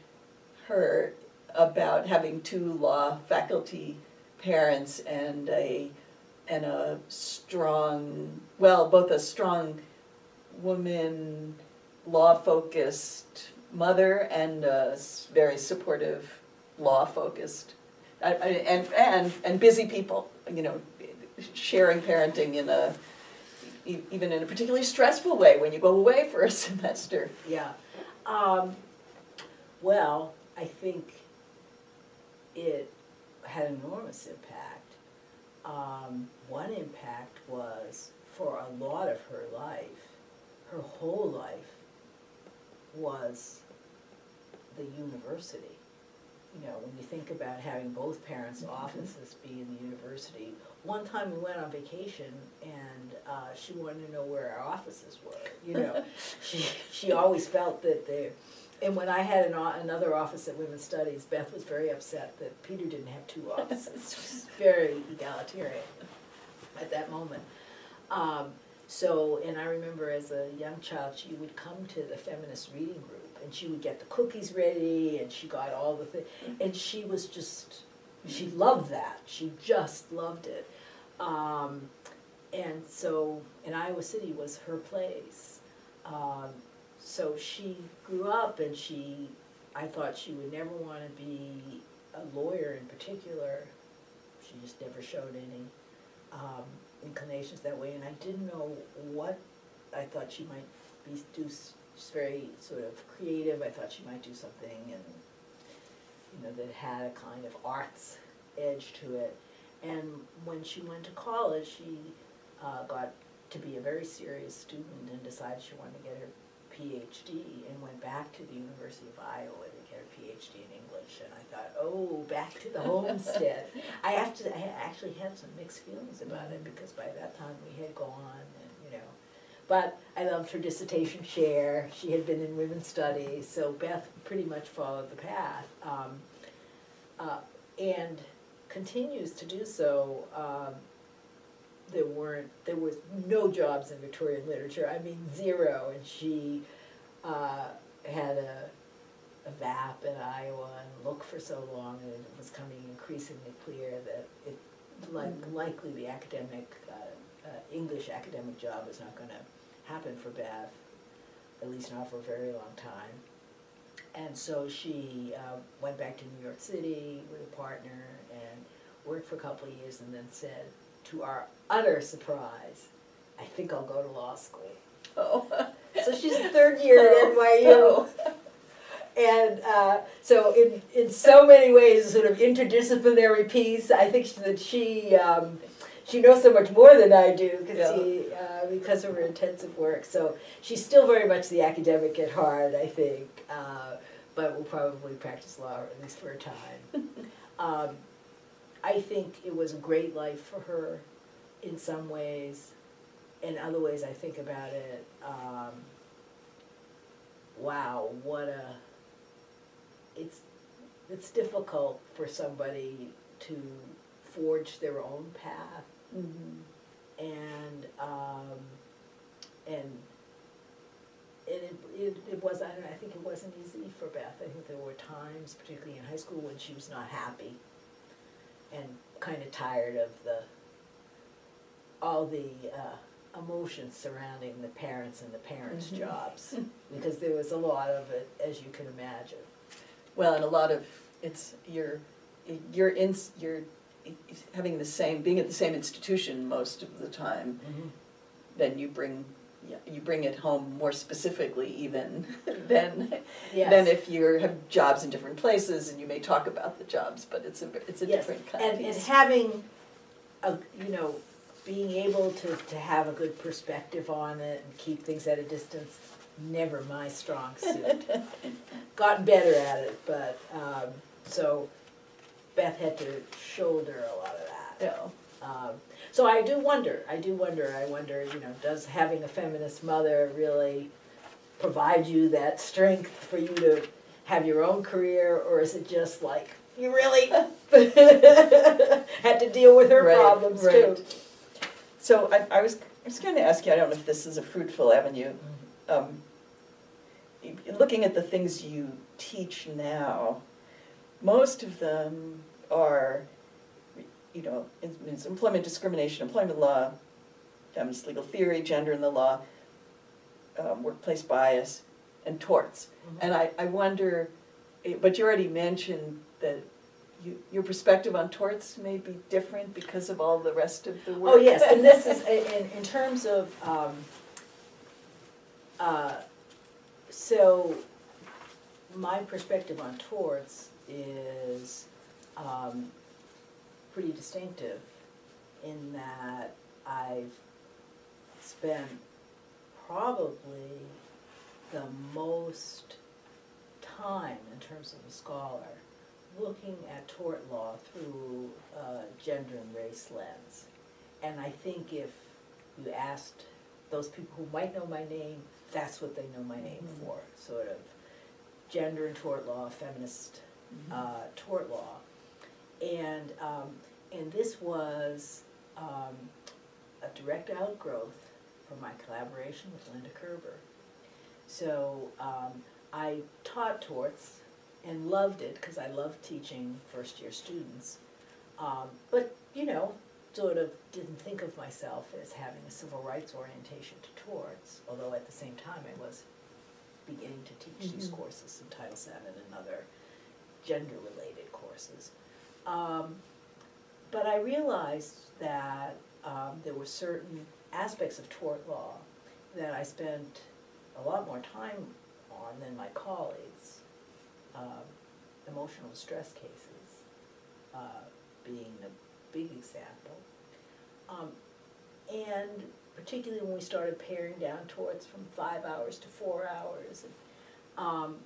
her about having two law faculty parents and a, and a strong, well, both a strong woman, law-focused mother and very supportive, law-focused, I- I- and, and, and busy people, you know, sharing parenting in a, even in a particularly stressful way when you go away for a semester. Yeah, um, well, I think it had enormous impact. Um, one impact was for a lot of her life, her whole life was the university. You know, when you think about having both parents' offices be in the university, one time we went on vacation and uh, she wanted to know where our offices were, you know. she, she always felt that they, and when I had an, another office at Women's Studies, Beth was very upset that Peter didn't have two offices. She was very egalitarian at that moment. Um, so, and I remember as a young child, she would come to the feminist reading group and she would get the cookies ready and she got all the things. And she was just, she loved that. She just loved it. Um, and so, and Iowa City was her place. Um, so she grew up and she, I thought she would never want to be a lawyer in particular. She just never showed any um, inclinations that way, and I didn't know what, I thought she might be, do, s- s- very sort of creative, I thought she might do something and, you know, that had a kind of arts edge to it. And when she went to college, she uh, got to be a very serious student and decided she wanted to get her PhD and went back to the University of Iowa to get her PhD in English. And I thought, oh, back to the homestead. I have to, I actually had some mixed feelings about it because by that time we had gone and, you know. But I loved her dissertation chair. She had been in women's studies, so Beth pretty much followed the path. Um, uh, and continues to do so. Um, there weren't, there was no jobs in Victorian literature, I mean, zero, and she, uh, had a, a VAP in Iowa and looked for so long, and it was coming increasingly clear that it, like, likely the academic, uh, uh, English academic job is not gonna happen for Beth, at least not for a very long time. And so she uh, went back to New York City with a partner and worked for a couple of years and then said, to our utter surprise, I think I'll go to law school. Oh. So she's third year at NYU. And uh, so in, in so many ways, a sort of interdisciplinary piece, I think that she, um, she knows so much more than I do because Yeah. she, uh, because of her intensive work. So she's still very much the academic at heart, I think, uh, but will probably practice law at least for a time. um, I think it was a great life for her in some ways. In other ways, I think about it, um, wow, what a, it's, it's difficult for somebody to forge their own path Mhm. and, um, and, it, it, it was, I don't know, I think it wasn't easy for Beth. I think there were times, particularly in high school, when she was not happy and kind of tired of the, all the, uh, emotions surrounding the parents and the parents' Mhm. jobs. Because there was a lot of it, as you can imagine. Well, and a lot of, it's, you're, you're in, you're having the same, being at the same institution most of the time, then you bring, yeah, you bring it home more specifically even than, Yes. than if you have jobs in different places and you may talk about the jobs, but it's a, it's a Yes, different kind of And, and having, a, you know, being able to, to have a good perspective on it and keep things at a distance, never my strong suit. gotten better at it, but, um, so Beth had to shoulder a lot of that. Yeah. Um, so I do wonder, I do wonder, I wonder, you know, does having a feminist mother really provide you that strength for you to have your own career, or is it just like, you really had to deal with her Right, problems too? So I, I was, I was gonna ask you, I don't know if this is a fruitful avenue. Um, Looking at the things you teach now, most of them are, you know, employment discrimination, employment law, feminist legal theory, gender in the law, um, workplace bias, and torts. Mhm. And I, I wonder, but you already mentioned that you, your perspective on torts may be different because of all the rest of the work. Oh, yes, and this is, in, in terms of, um, uh, so, my perspective on torts is, um, pretty distinctive in that I've spent probably the most time in terms of a scholar looking at tort law through a gender and race lens. And I think if you asked those people who might know my name, that's what they know my name Mhm. for, sort of gender and tort law, feminist Mhm. uh, tort law. And, um, and this was, um, a direct outgrowth from my collaboration with Linda Kerber. So, um, I taught torts and loved it, cause I love teaching first-year students. Um, but, you know, sort of didn't think of myself as having a civil rights orientation to torts, although at the same time I was beginning to teach these Mhm. courses in Title VII and other gender-related courses. Um, but I realized that um, there were certain aspects of tort law that I spent a lot more time on than my colleagues. Um, emotional distress cases uh, being a big example. Um, and particularly when we started paring down torts from five hours to four hours. And, um,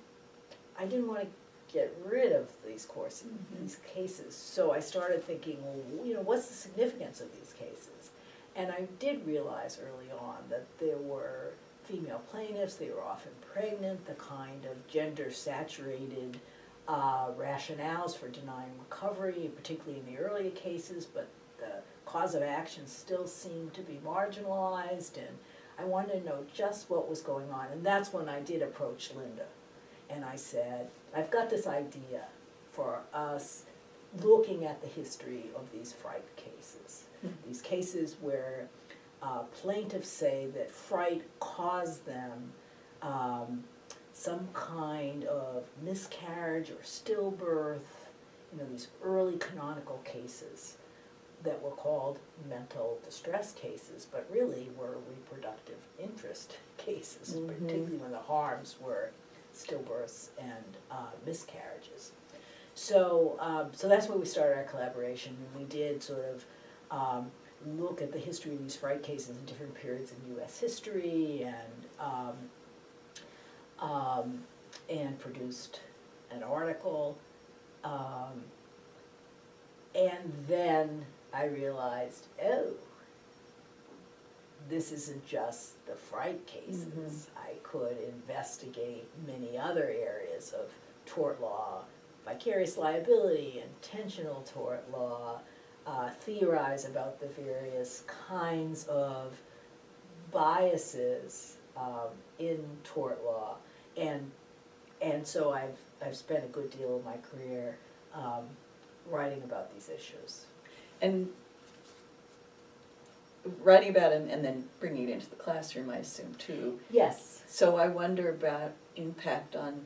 I didn't want to get rid of these courses, Mhm. these cases, so I started thinking, well, you know, what's the significance of these cases? And I did realize early on that there were female plaintiffs, they were often pregnant, the kind of gender saturated uh, rationales for denying recovery, particularly in the earlier cases, but the cause of action still seemed to be marginalized, and I wanted to know just what was going on, and that's when I did approach Linda. And I said, I've got this idea for us looking at the history of these fright cases. Hmm. These cases where uh, plaintiffs say that fright caused them um, some kind of miscarriage or stillbirth, you know, these early canonical cases that were called mental distress cases, but really were reproductive interest cases, Mhm. particularly when the harms were stillbirths and uh, miscarriages. So, um, so that's where we started our collaboration, we did sort of um, look at the history of these fright cases in different periods in U.S. history, and um, um, and produced an article. Um, and then I realized, oh, this isn't just the fright cases. I could investigate many other areas of tort law, vicarious liability, intentional tort law, uh, theorize about the various kinds of biases um, in tort law. And, and so I've, I've spent a good deal of my career um, writing about these issues. And writing about it and then bringing it into the classroom, I assume, too. Yes. So I wonder about impact on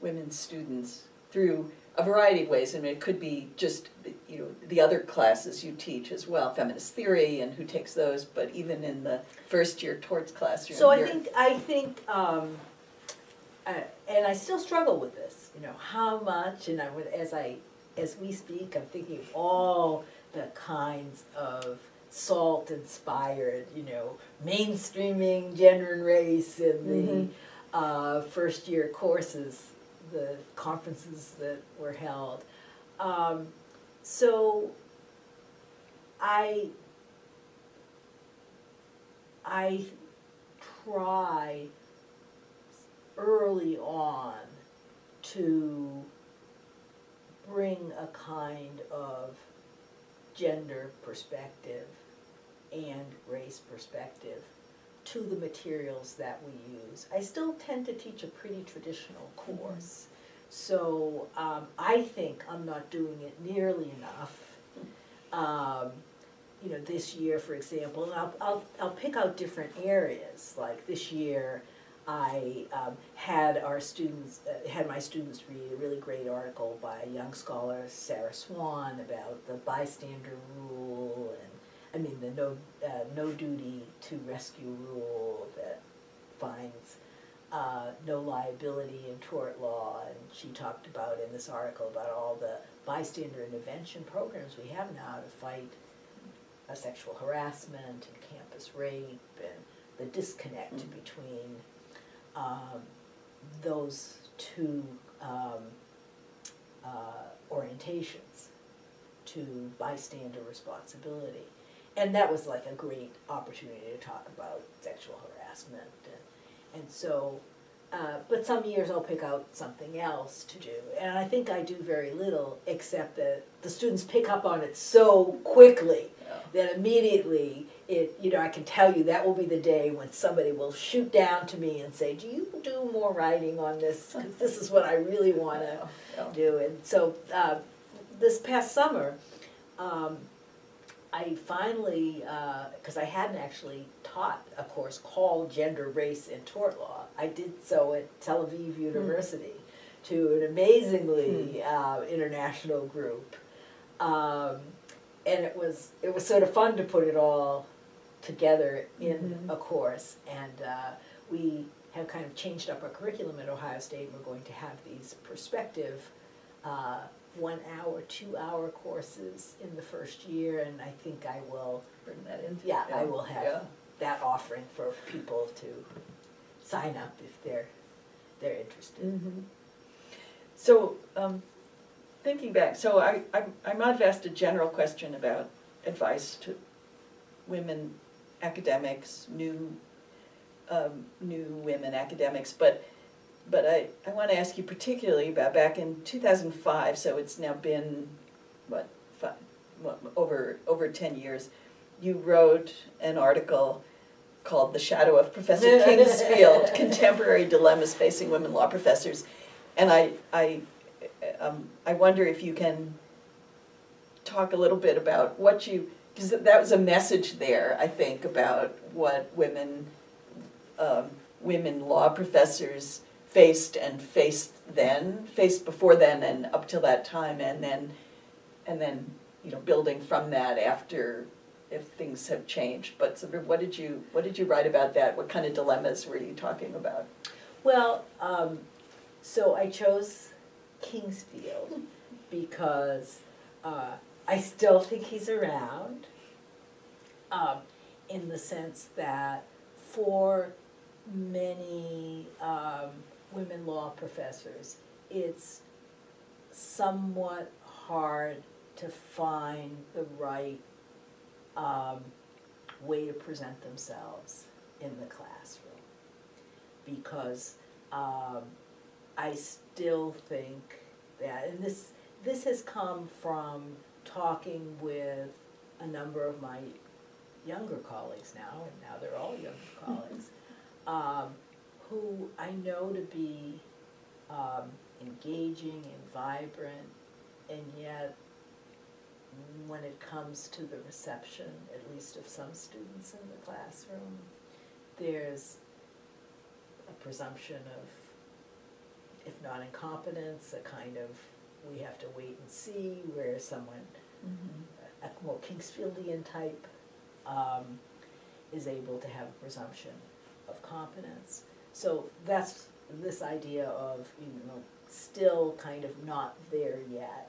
women students through a variety of ways. I mean, it could be just, you know, the other classes you teach as well, feminist theory and who takes those, but even in the first year torts classroom. So I think, I think, um, uh, and I still struggle with this, you know, how much, and I would, as I, as we speak, I'm thinking of all the kinds of SALT inspired, you know, mainstreaming gender and race in the Mhm. uh, first year courses the conferences that were held. Um, so I I try early on to bring a kind of gender perspective and race perspective to the materials that we use. I still tend to teach a pretty traditional course. So um, I think I'm not doing it nearly enough. Um, you know, this year, for example, I'll, I'll, I'll pick out different areas. Like this year, I um, had our students, uh, had my students read a really great article by a young scholar, Sarah Swan, about the bystander rule and, I mean, the no, uh, no duty to rescue rule that finds uh, no liability in tort law. And she talked about in this article about all the bystander intervention programs we have now to fight uh, sexual harassment and campus rape and the disconnect Mm. between um, those two um, uh, orientations to bystander responsibility. And that was like a great opportunity to talk about sexual harassment. And, and so, uh, but some years I'll pick out something else to do. And I think I do very little, except that the students pick up on it so quickly that immediately it you know I can tell you that will be the day when somebody will shoot down to me and say, "Do you do more writing on this? Because this is what I really want to Yeah. do." And so uh, this past summer, um, I finally because I hadn't actually taught a course called Gender, Race, and Tort Law. I did so at Tel Aviv University to an amazingly uh, international group. Um, and it was it was sort of fun to put it all together in Mhm. a course and uh, we have kind of changed up our curriculum at Ohio State we're going to have these perspective uh, one hour two hour courses in the first year and I think I will Bring that in. yeah, I will have Yeah. that offering for people to sign up if they're they're interested Mhm. So, um, thinking back, so I, I, I might have asked a general question about advice to women academics, new, um, new women academics, but, but I, I want to ask you particularly about back in two thousand five, so it's now been, what, five, what, over, over ten years. You wrote an article called The Shadow of Professor Kingsfield, Contemporary Dilemmas Facing Women Law Professors. And I, I, um, I wonder if you can talk a little bit about what you, because that was a message there, I think, about what women, um, women law professors faced and faced then, faced before then and up till that time, and then, and then, you know, building from that after, if things have changed. But sort of, what did you, what did you write about that? What kind of dilemmas were you talking about? Well, um, so I chose Kingsfield because uh, I still think he's around. Um, in the sense that for many um, women law professors, it's somewhat hard to find the right um, way to present themselves in the classroom. Because um, I still think that, and this this has come from talking with a number of my younger colleagues now, and now they're all younger colleagues, um, who I know to be um, engaging and vibrant, and yet when it comes to the reception, at least of some students in the classroom, there's a presumption of, if not incompetence, a kind of, we have to wait and see, where someone, a more Kingsfieldian type, um, is able to have a presumption of competence. So that's this idea of, you know, still kind of not there yet.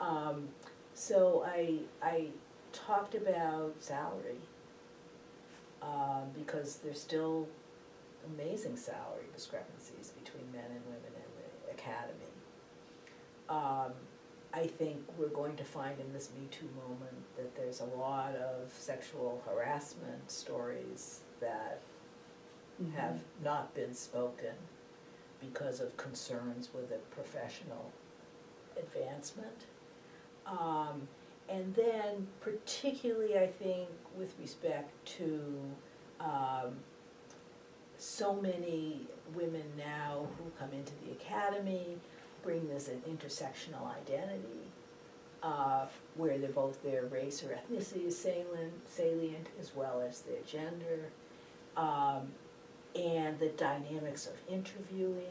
Um, so I, I talked about salary, um, because there's still amazing salary discrepancies between men and women in the academy. Um, I think we're going to find in this Me Too moment that there's a lot of sexual harassment stories that. Have not been spoken because of concerns with a professional advancement. Um, and then particularly, I think, with respect to, um, so many women now who come into the academy bring this an intersectional identity, uh, where they're both their race or ethnicity is salient, salient as well as their gender. Um, and the dynamics of interviewing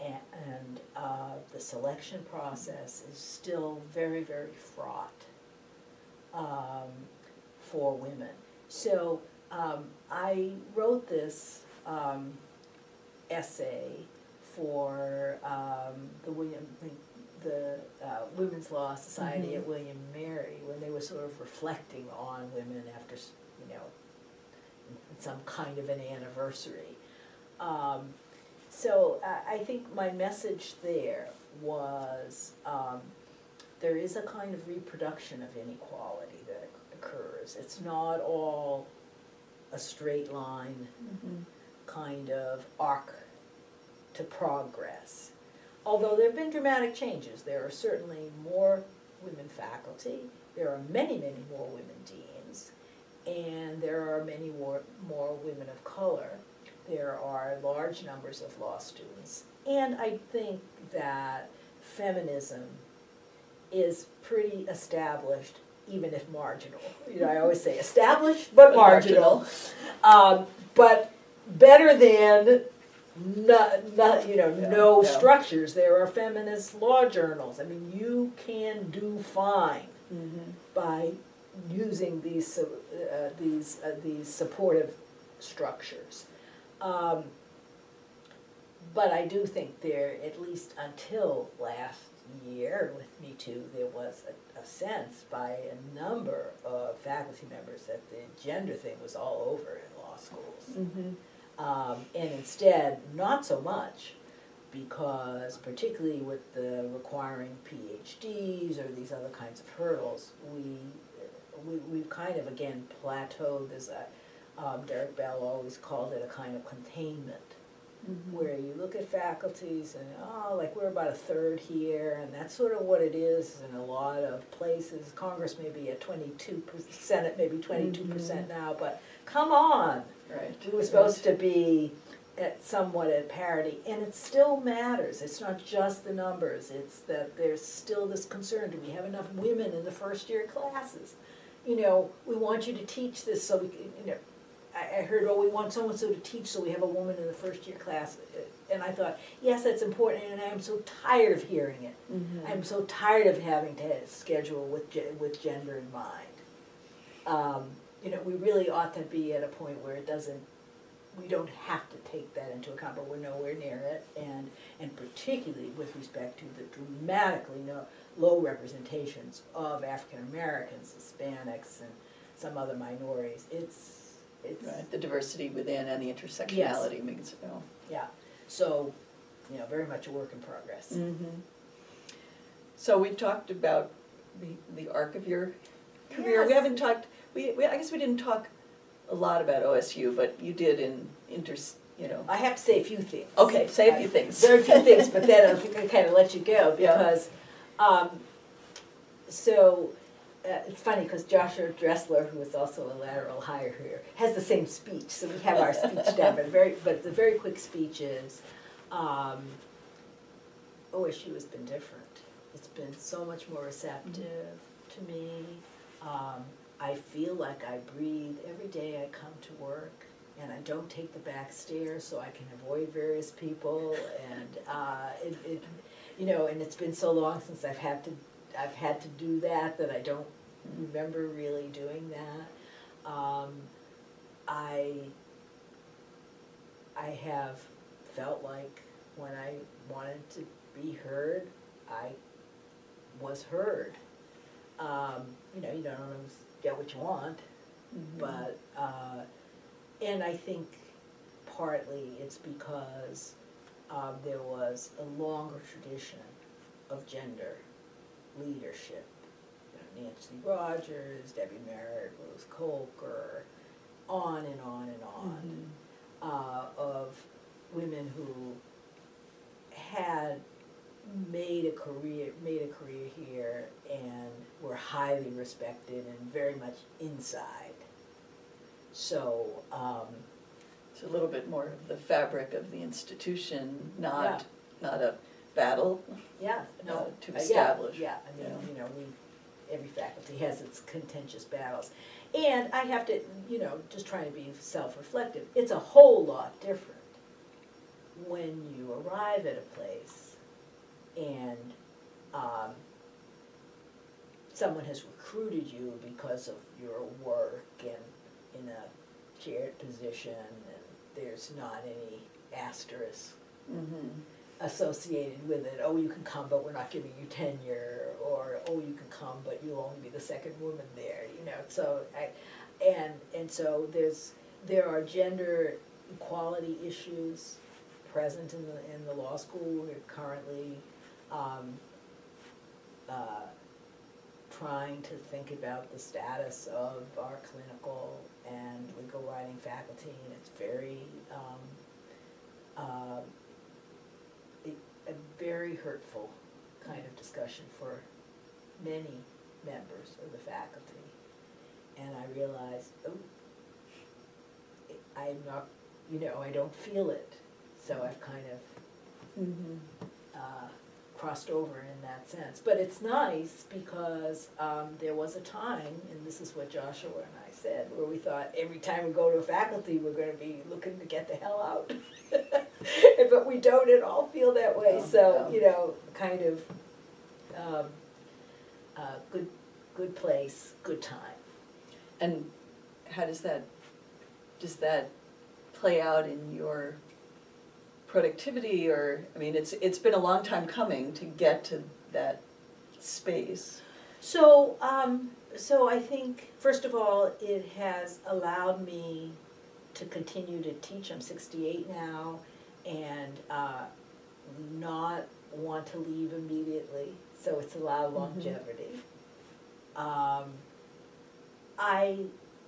and, and uh, the selection process is still very, very fraught um, for women. So um, I wrote this um, essay for um, the William, the uh, Women's Law Society at William Mary when they were sort of reflecting on women after, you know, some kind of an anniversary. Um, so I, I think my message there was, um, there is a kind of reproduction of inequality that occurs. It's not all a straight line Mhm. kind of arc to progress. Although there have been dramatic changes, there are certainly more women faculty, there are many, many more women deans, and there are many more, more women of color. There are large numbers of law students. And I think that feminism is pretty established, even if marginal. You know, I always say established but marginal. Um, but better than no, no, you know, no yeah. structures. There are feminist law journals. I mean, you can do fine Mhm. by using these uh, these uh, these supportive structures. Um, but I do think there, at least until last year with Me Too, there was a, a sense by a number of faculty members that the gender thing was all over in law schools. Mhm. Um, and instead, not so much, because particularly with the requiring PhDs or these other kinds of hurdles, we, we, we've kind of again plateaued, there's a, um, Derek Bell always called it a kind of containment, Mhm. where you look at faculties and, oh, like we're about a third here, and that's sort of what it is in a lot of places. Congress may be at twenty-two percent, Senate maybe twenty-two percent now, but come on, Right. we were supposed to be at somewhat at parity, and it still matters, it's not just the numbers, it's that there's still this concern, do we have enough women in the first year classes? You know, we want you to teach this so we can, you know, I, I heard, oh, we want so-and-so to teach, so we have a woman in the first year class, and I thought, yes, that's important, and I am so tired of hearing it. Mhm. I'm so tired of having to schedule with, with gender in mind. Um, you know, we really ought to be at a point where it doesn't, we don't have to take that into account, but we're nowhere near it. And, and particularly with respect to the dramatically no, low representations of African Americans, Hispanics, and some other minorities, it's, it's, Right, the diversity within and the intersectionality makes it know. yeah. So, you know, very much a work in progress. Mhm. So we've talked about the, the arc of your career. We haven't talked, we, we, I guess we didn't talk a lot about OSU, but you did in inter, you know. I have to say a few things. Okay, say a few Uh, things. a few things, but then I think I kind of let you go Yeah. Um, so, uh, it's funny because Joshua Dressler, who is also a lateral hire here, has the same speech, so we have our speech down, but very, but the very quick speech is, um, OSU has been different. It's been so much more receptive to me. Um, I feel like I breathe every day I come to work and I don't take the back stairs so I can avoid various people and uh, it, it, you know, and it's been so long since I've had to, I've had to do that that I don't remember really doing that. Um, I, I have felt like when I wanted to be heard, I was heard. Um, you know, you don't always get what you want, Mhm. but, uh, and I think partly it's because, um, there was a longer tradition of gender leadership. You know, Nancy Rogers, Debbie Merritt, Ruth Colker, on and on and on uh, of women who had made a career, made a career here and were highly respected and very much inside. So, um, It's a little bit more of the fabric of the institution, not, not a battle. yeah, no. Uh, to yeah, establish, Yeah, I mean, yeah. you know, we, every faculty has its contentious battles. And I have to, you know, just trying to be self-reflective, it's a whole lot different when you arrive at a place and, um, someone has recruited you because of your work and in a chaired position there's not any asterisk Mhm. associated with it, oh, you can come, but we're not giving you tenure, or, oh, you can come, but you'll only be the second woman there, you know, so I, and, and so there's, there are gender equality issues present in the, in the law school, we're currently, um, uh, trying to think about the status of our clinical and legal writing faculty, and it's very, um, uh, a, a very hurtful kind of discussion for many members of the faculty. And I realized, oh, I- I'm not, you know, I don't feel it, so I've kind of Mhm. uh, crossed over in that sense. But it's nice because um, there was a time, and this is what Joshua and I said, where we thought every time we go to a faculty, we're gonna be looking to get the hell out. But we don't at all feel that way, No, so, no. you know, kind of, um, uh, good, good place, good time. And how does that, does that play out in your productivity or, I mean, it's, it's been a long time coming to get to that space. So, um, so I think, first of all, it has allowed me to continue to teach, I'm sixty-eight now, and, uh, not want to leave immediately, so it's allowed Mhm. longevity. Um, I,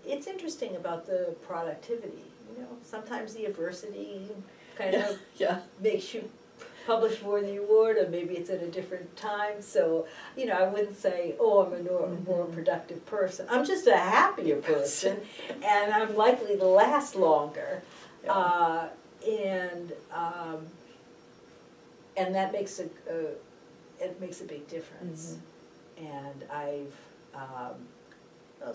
it's interesting about the productivity, you know, sometimes the adversity kind of Yeah, makes you publish more than you would, or maybe it's at a different time, so, you know, I wouldn't say, oh, I'm a more, more Mhm. productive person. I'm just a happier person, and I'm likely to last longer. yeah. Uh, and, um, and that makes a, a, it makes a big difference. And I've, um,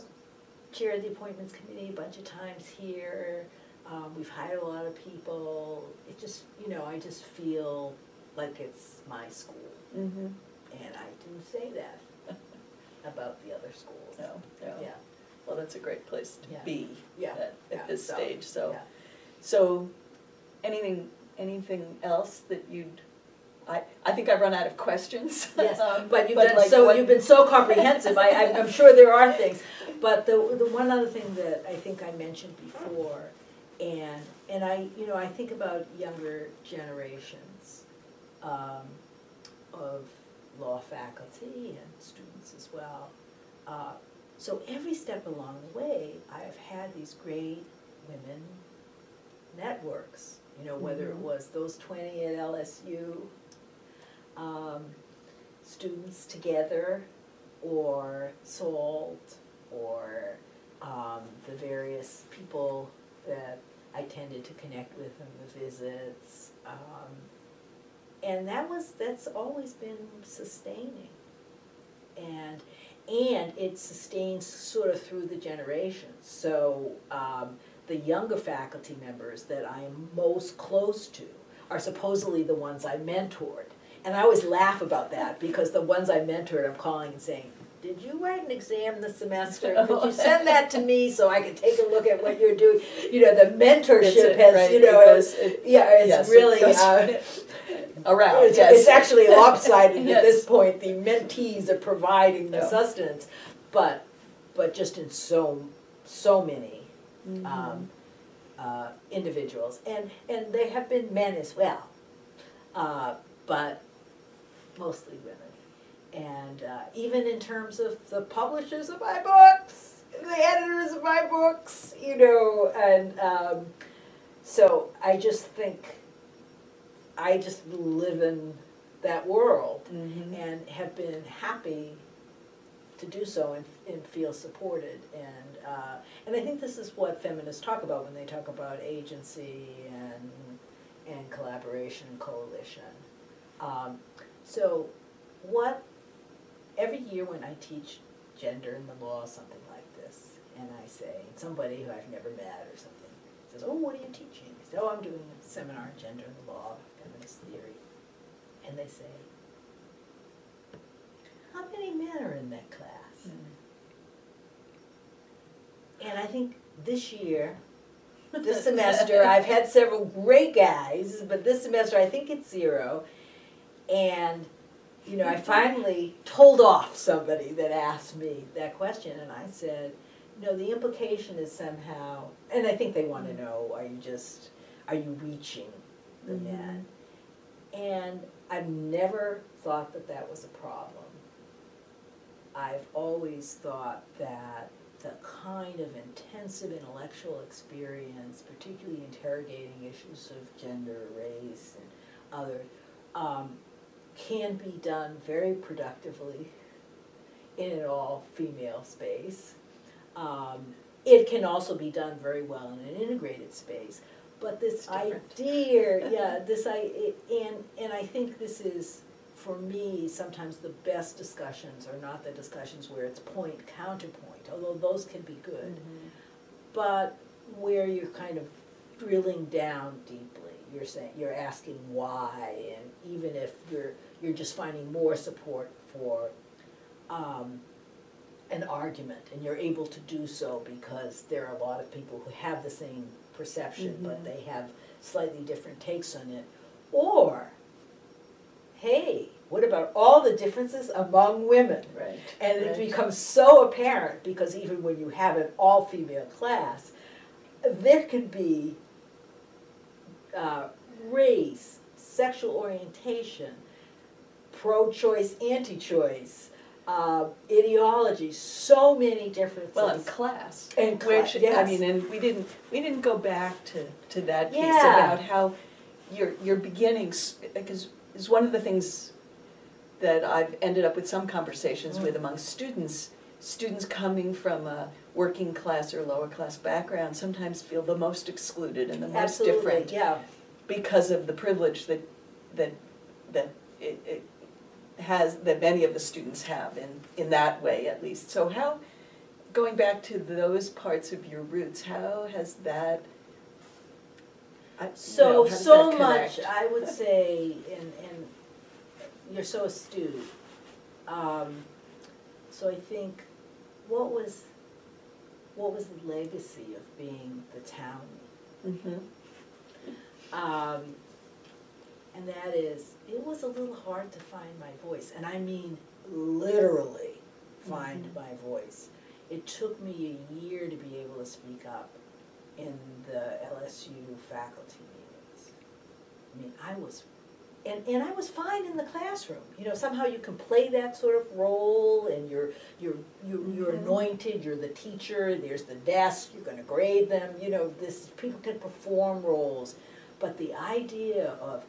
chaired the appointments committee a bunch of times here. Um, we've hired a lot of people. It just, you know, I just feel like it's my school. Mm-hmm, And I do say that about the other schools. no, no. Yeah, Well, that's a great place to Yeah. be yeah. at, yeah, at this so, stage, so. So, anything, anything else that you'd, I, I think I've run out of questions. Yes, Um, but you've done like so, what- you've been so comprehensive, I, I'm, I'm sure there are things. But the, the one other thing that I think I mentioned before, and, and I, you know, I think about younger generations, um, of law faculty and students as well. Uh, so every step along the way, I have had these great women networks, you know, whether it Mhm. was those twenty at LSU, um, students together, or SALT, or um, the various people that I tended to connect with in the visits. Um, and that was, that's always been sustaining. And, and it sustains sort of through the generations. So, um, the younger faculty members that I am most close to are supposedly the ones I mentored. And I always laugh about that because the ones I mentored, I'm calling and saying, did you write an exam this semester? Could you send that to me so I can take a look at what you're doing? You know, the mentorship a- has, right, you know, it goes- it- yeah, yes, it's it really, goes uh, Around, it's, yes. it's actually lopsided at this point, the mentees are providing the Yeah. sustenance, but, but just in so, so many, Mhm. um, uh, individuals, and, and they have been men as well. uh, but mostly women. And uh, even in terms of the publishers of my books, the editors of my books, you know, and um, so I just think I just live in that world Mhm. and have been happy to do so and, and feel supported. And, uh, and I think this is what feminists talk about when they talk about agency and, and collaboration and coalition. Um, so what, every year when I teach gender and the law, something like this, and I say, somebody who I've never met or something, says, oh, what are you teaching? I say, oh, I'm doing a seminar on gender and the law, feminist theory. And they say, how many men are in that class? Hmm. And I think this year, this semester, I've had several great guys, but this semester I think it's zero. And, you know, I finally told off somebody that asked me that question, and I said, no, the implication is somehow, and I think they want to know, are you just, are you reaching the Mhm. men? And I've never thought that that was a problem. I've always thought that the kind of intensive intellectual experience, particularly interrogating issues of gender, race, and other, um, can be done very productively in an all-female space. Um, it can also be done very well in an integrated space. But this idea, yeah, this I, and, and I think this is, for me, sometimes the best discussions are not the discussions where it's point counterpoint, although those can be good. Mhm. But where you're kind of drilling down deeply, you're saying, you're asking why, and even if you're, you're just finding more support for, um, an argument, and you're able to do so because there are a lot of people who have the same perception, but Mhm. they have slightly different takes on it. Or, hey, what about all the differences among women? Right. And it becomes so apparent, because even when you have an all-female class, there can be uh, race, sexual orientation, pro-choice, anti-choice, uh, ideology, so many differences. Well, in class. And cla- Which, I mean, and we didn't, we didn't go back to, to that piece Yeah. about how your, your beginnings, because is one of the things that I've ended up with some conversations with Mm. among students, students coming from a working class or lower class background sometimes feel the most excluded and the most different yeah. because of the privilege that, that, that it, it has, that many of the students have in, in that way at least. So how, going back to those parts of your roots, how has that, I- you know, So, how does so that much, connect? I would say, and, and you're so astute. Um, so I think, what was, what was the legacy of being the town? Mhm. Um, and that is, it was a little hard to find my voice, and I mean literally find Mhm. my voice. It took me a year to be able to speak up in the LSU faculty meetings. I mean, I was, and, and I was fine in the classroom, you know, somehow you can play that sort of role and you're, you're, you're, you're Mhm. anointed, you're the teacher, there's the desk, you're gonna grade them, you know, this, people can perform roles. But the idea of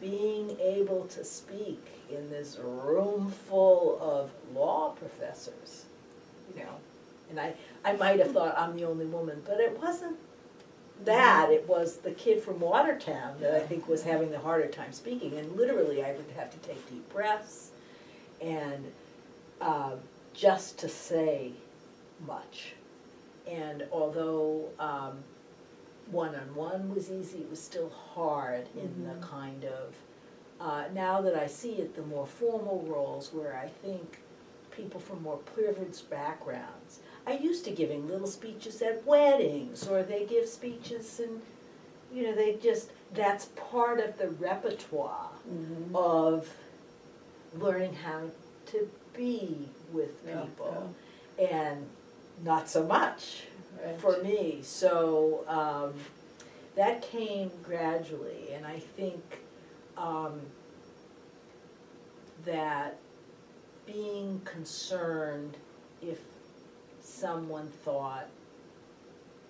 being able to speak in this room full of law professors, you know, and I, I might have thought I'm the only woman, but it wasn't that, it was the kid from Watertown that I think was having the harder time speaking, and literally I would have to take deep breaths and uh, just to say much. And although um, one-on-one was easy, it was still hard in the kind of, uh, now that I see it, the more formal roles where I think people from more privileged backgrounds. I used to giving little speeches at weddings, or they give speeches and, you know, they just, that's part of the repertoire Mhm. of learning how to be with Yeah, people. And not so much Right. for me, so, um, that came gradually, and I think, um, that being concerned if someone thought,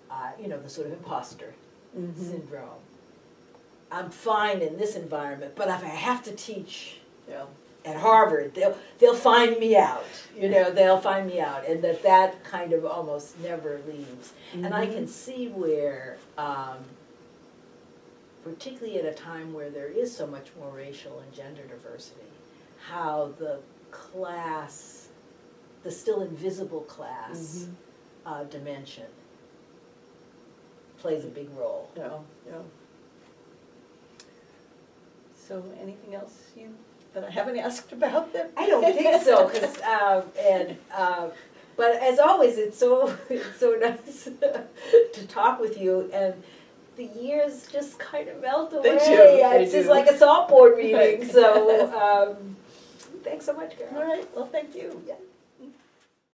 uh, you know, the sort of imposter Mhm. syndrome. I'm fine in this environment, but if I have to teach Yeah. At Harvard, they'll they'll find me out. You know, they'll find me out, and that that kind of almost never leaves. And I can see where, um, particularly at a time where there is so much more racial and gender diversity, how the class, the still invisible class Mhm. uh, dimension plays a big role. Yeah, yeah. So anything else you, that I haven't asked about them? I don't think so, cause, um, and, uh, but as always, it's so, it's so nice to talk with you, and the years just kind of melt away. They do, they It's just like a SALT board meeting, so, um, thanks so much, Carol. All right, well, thank you. Yeah.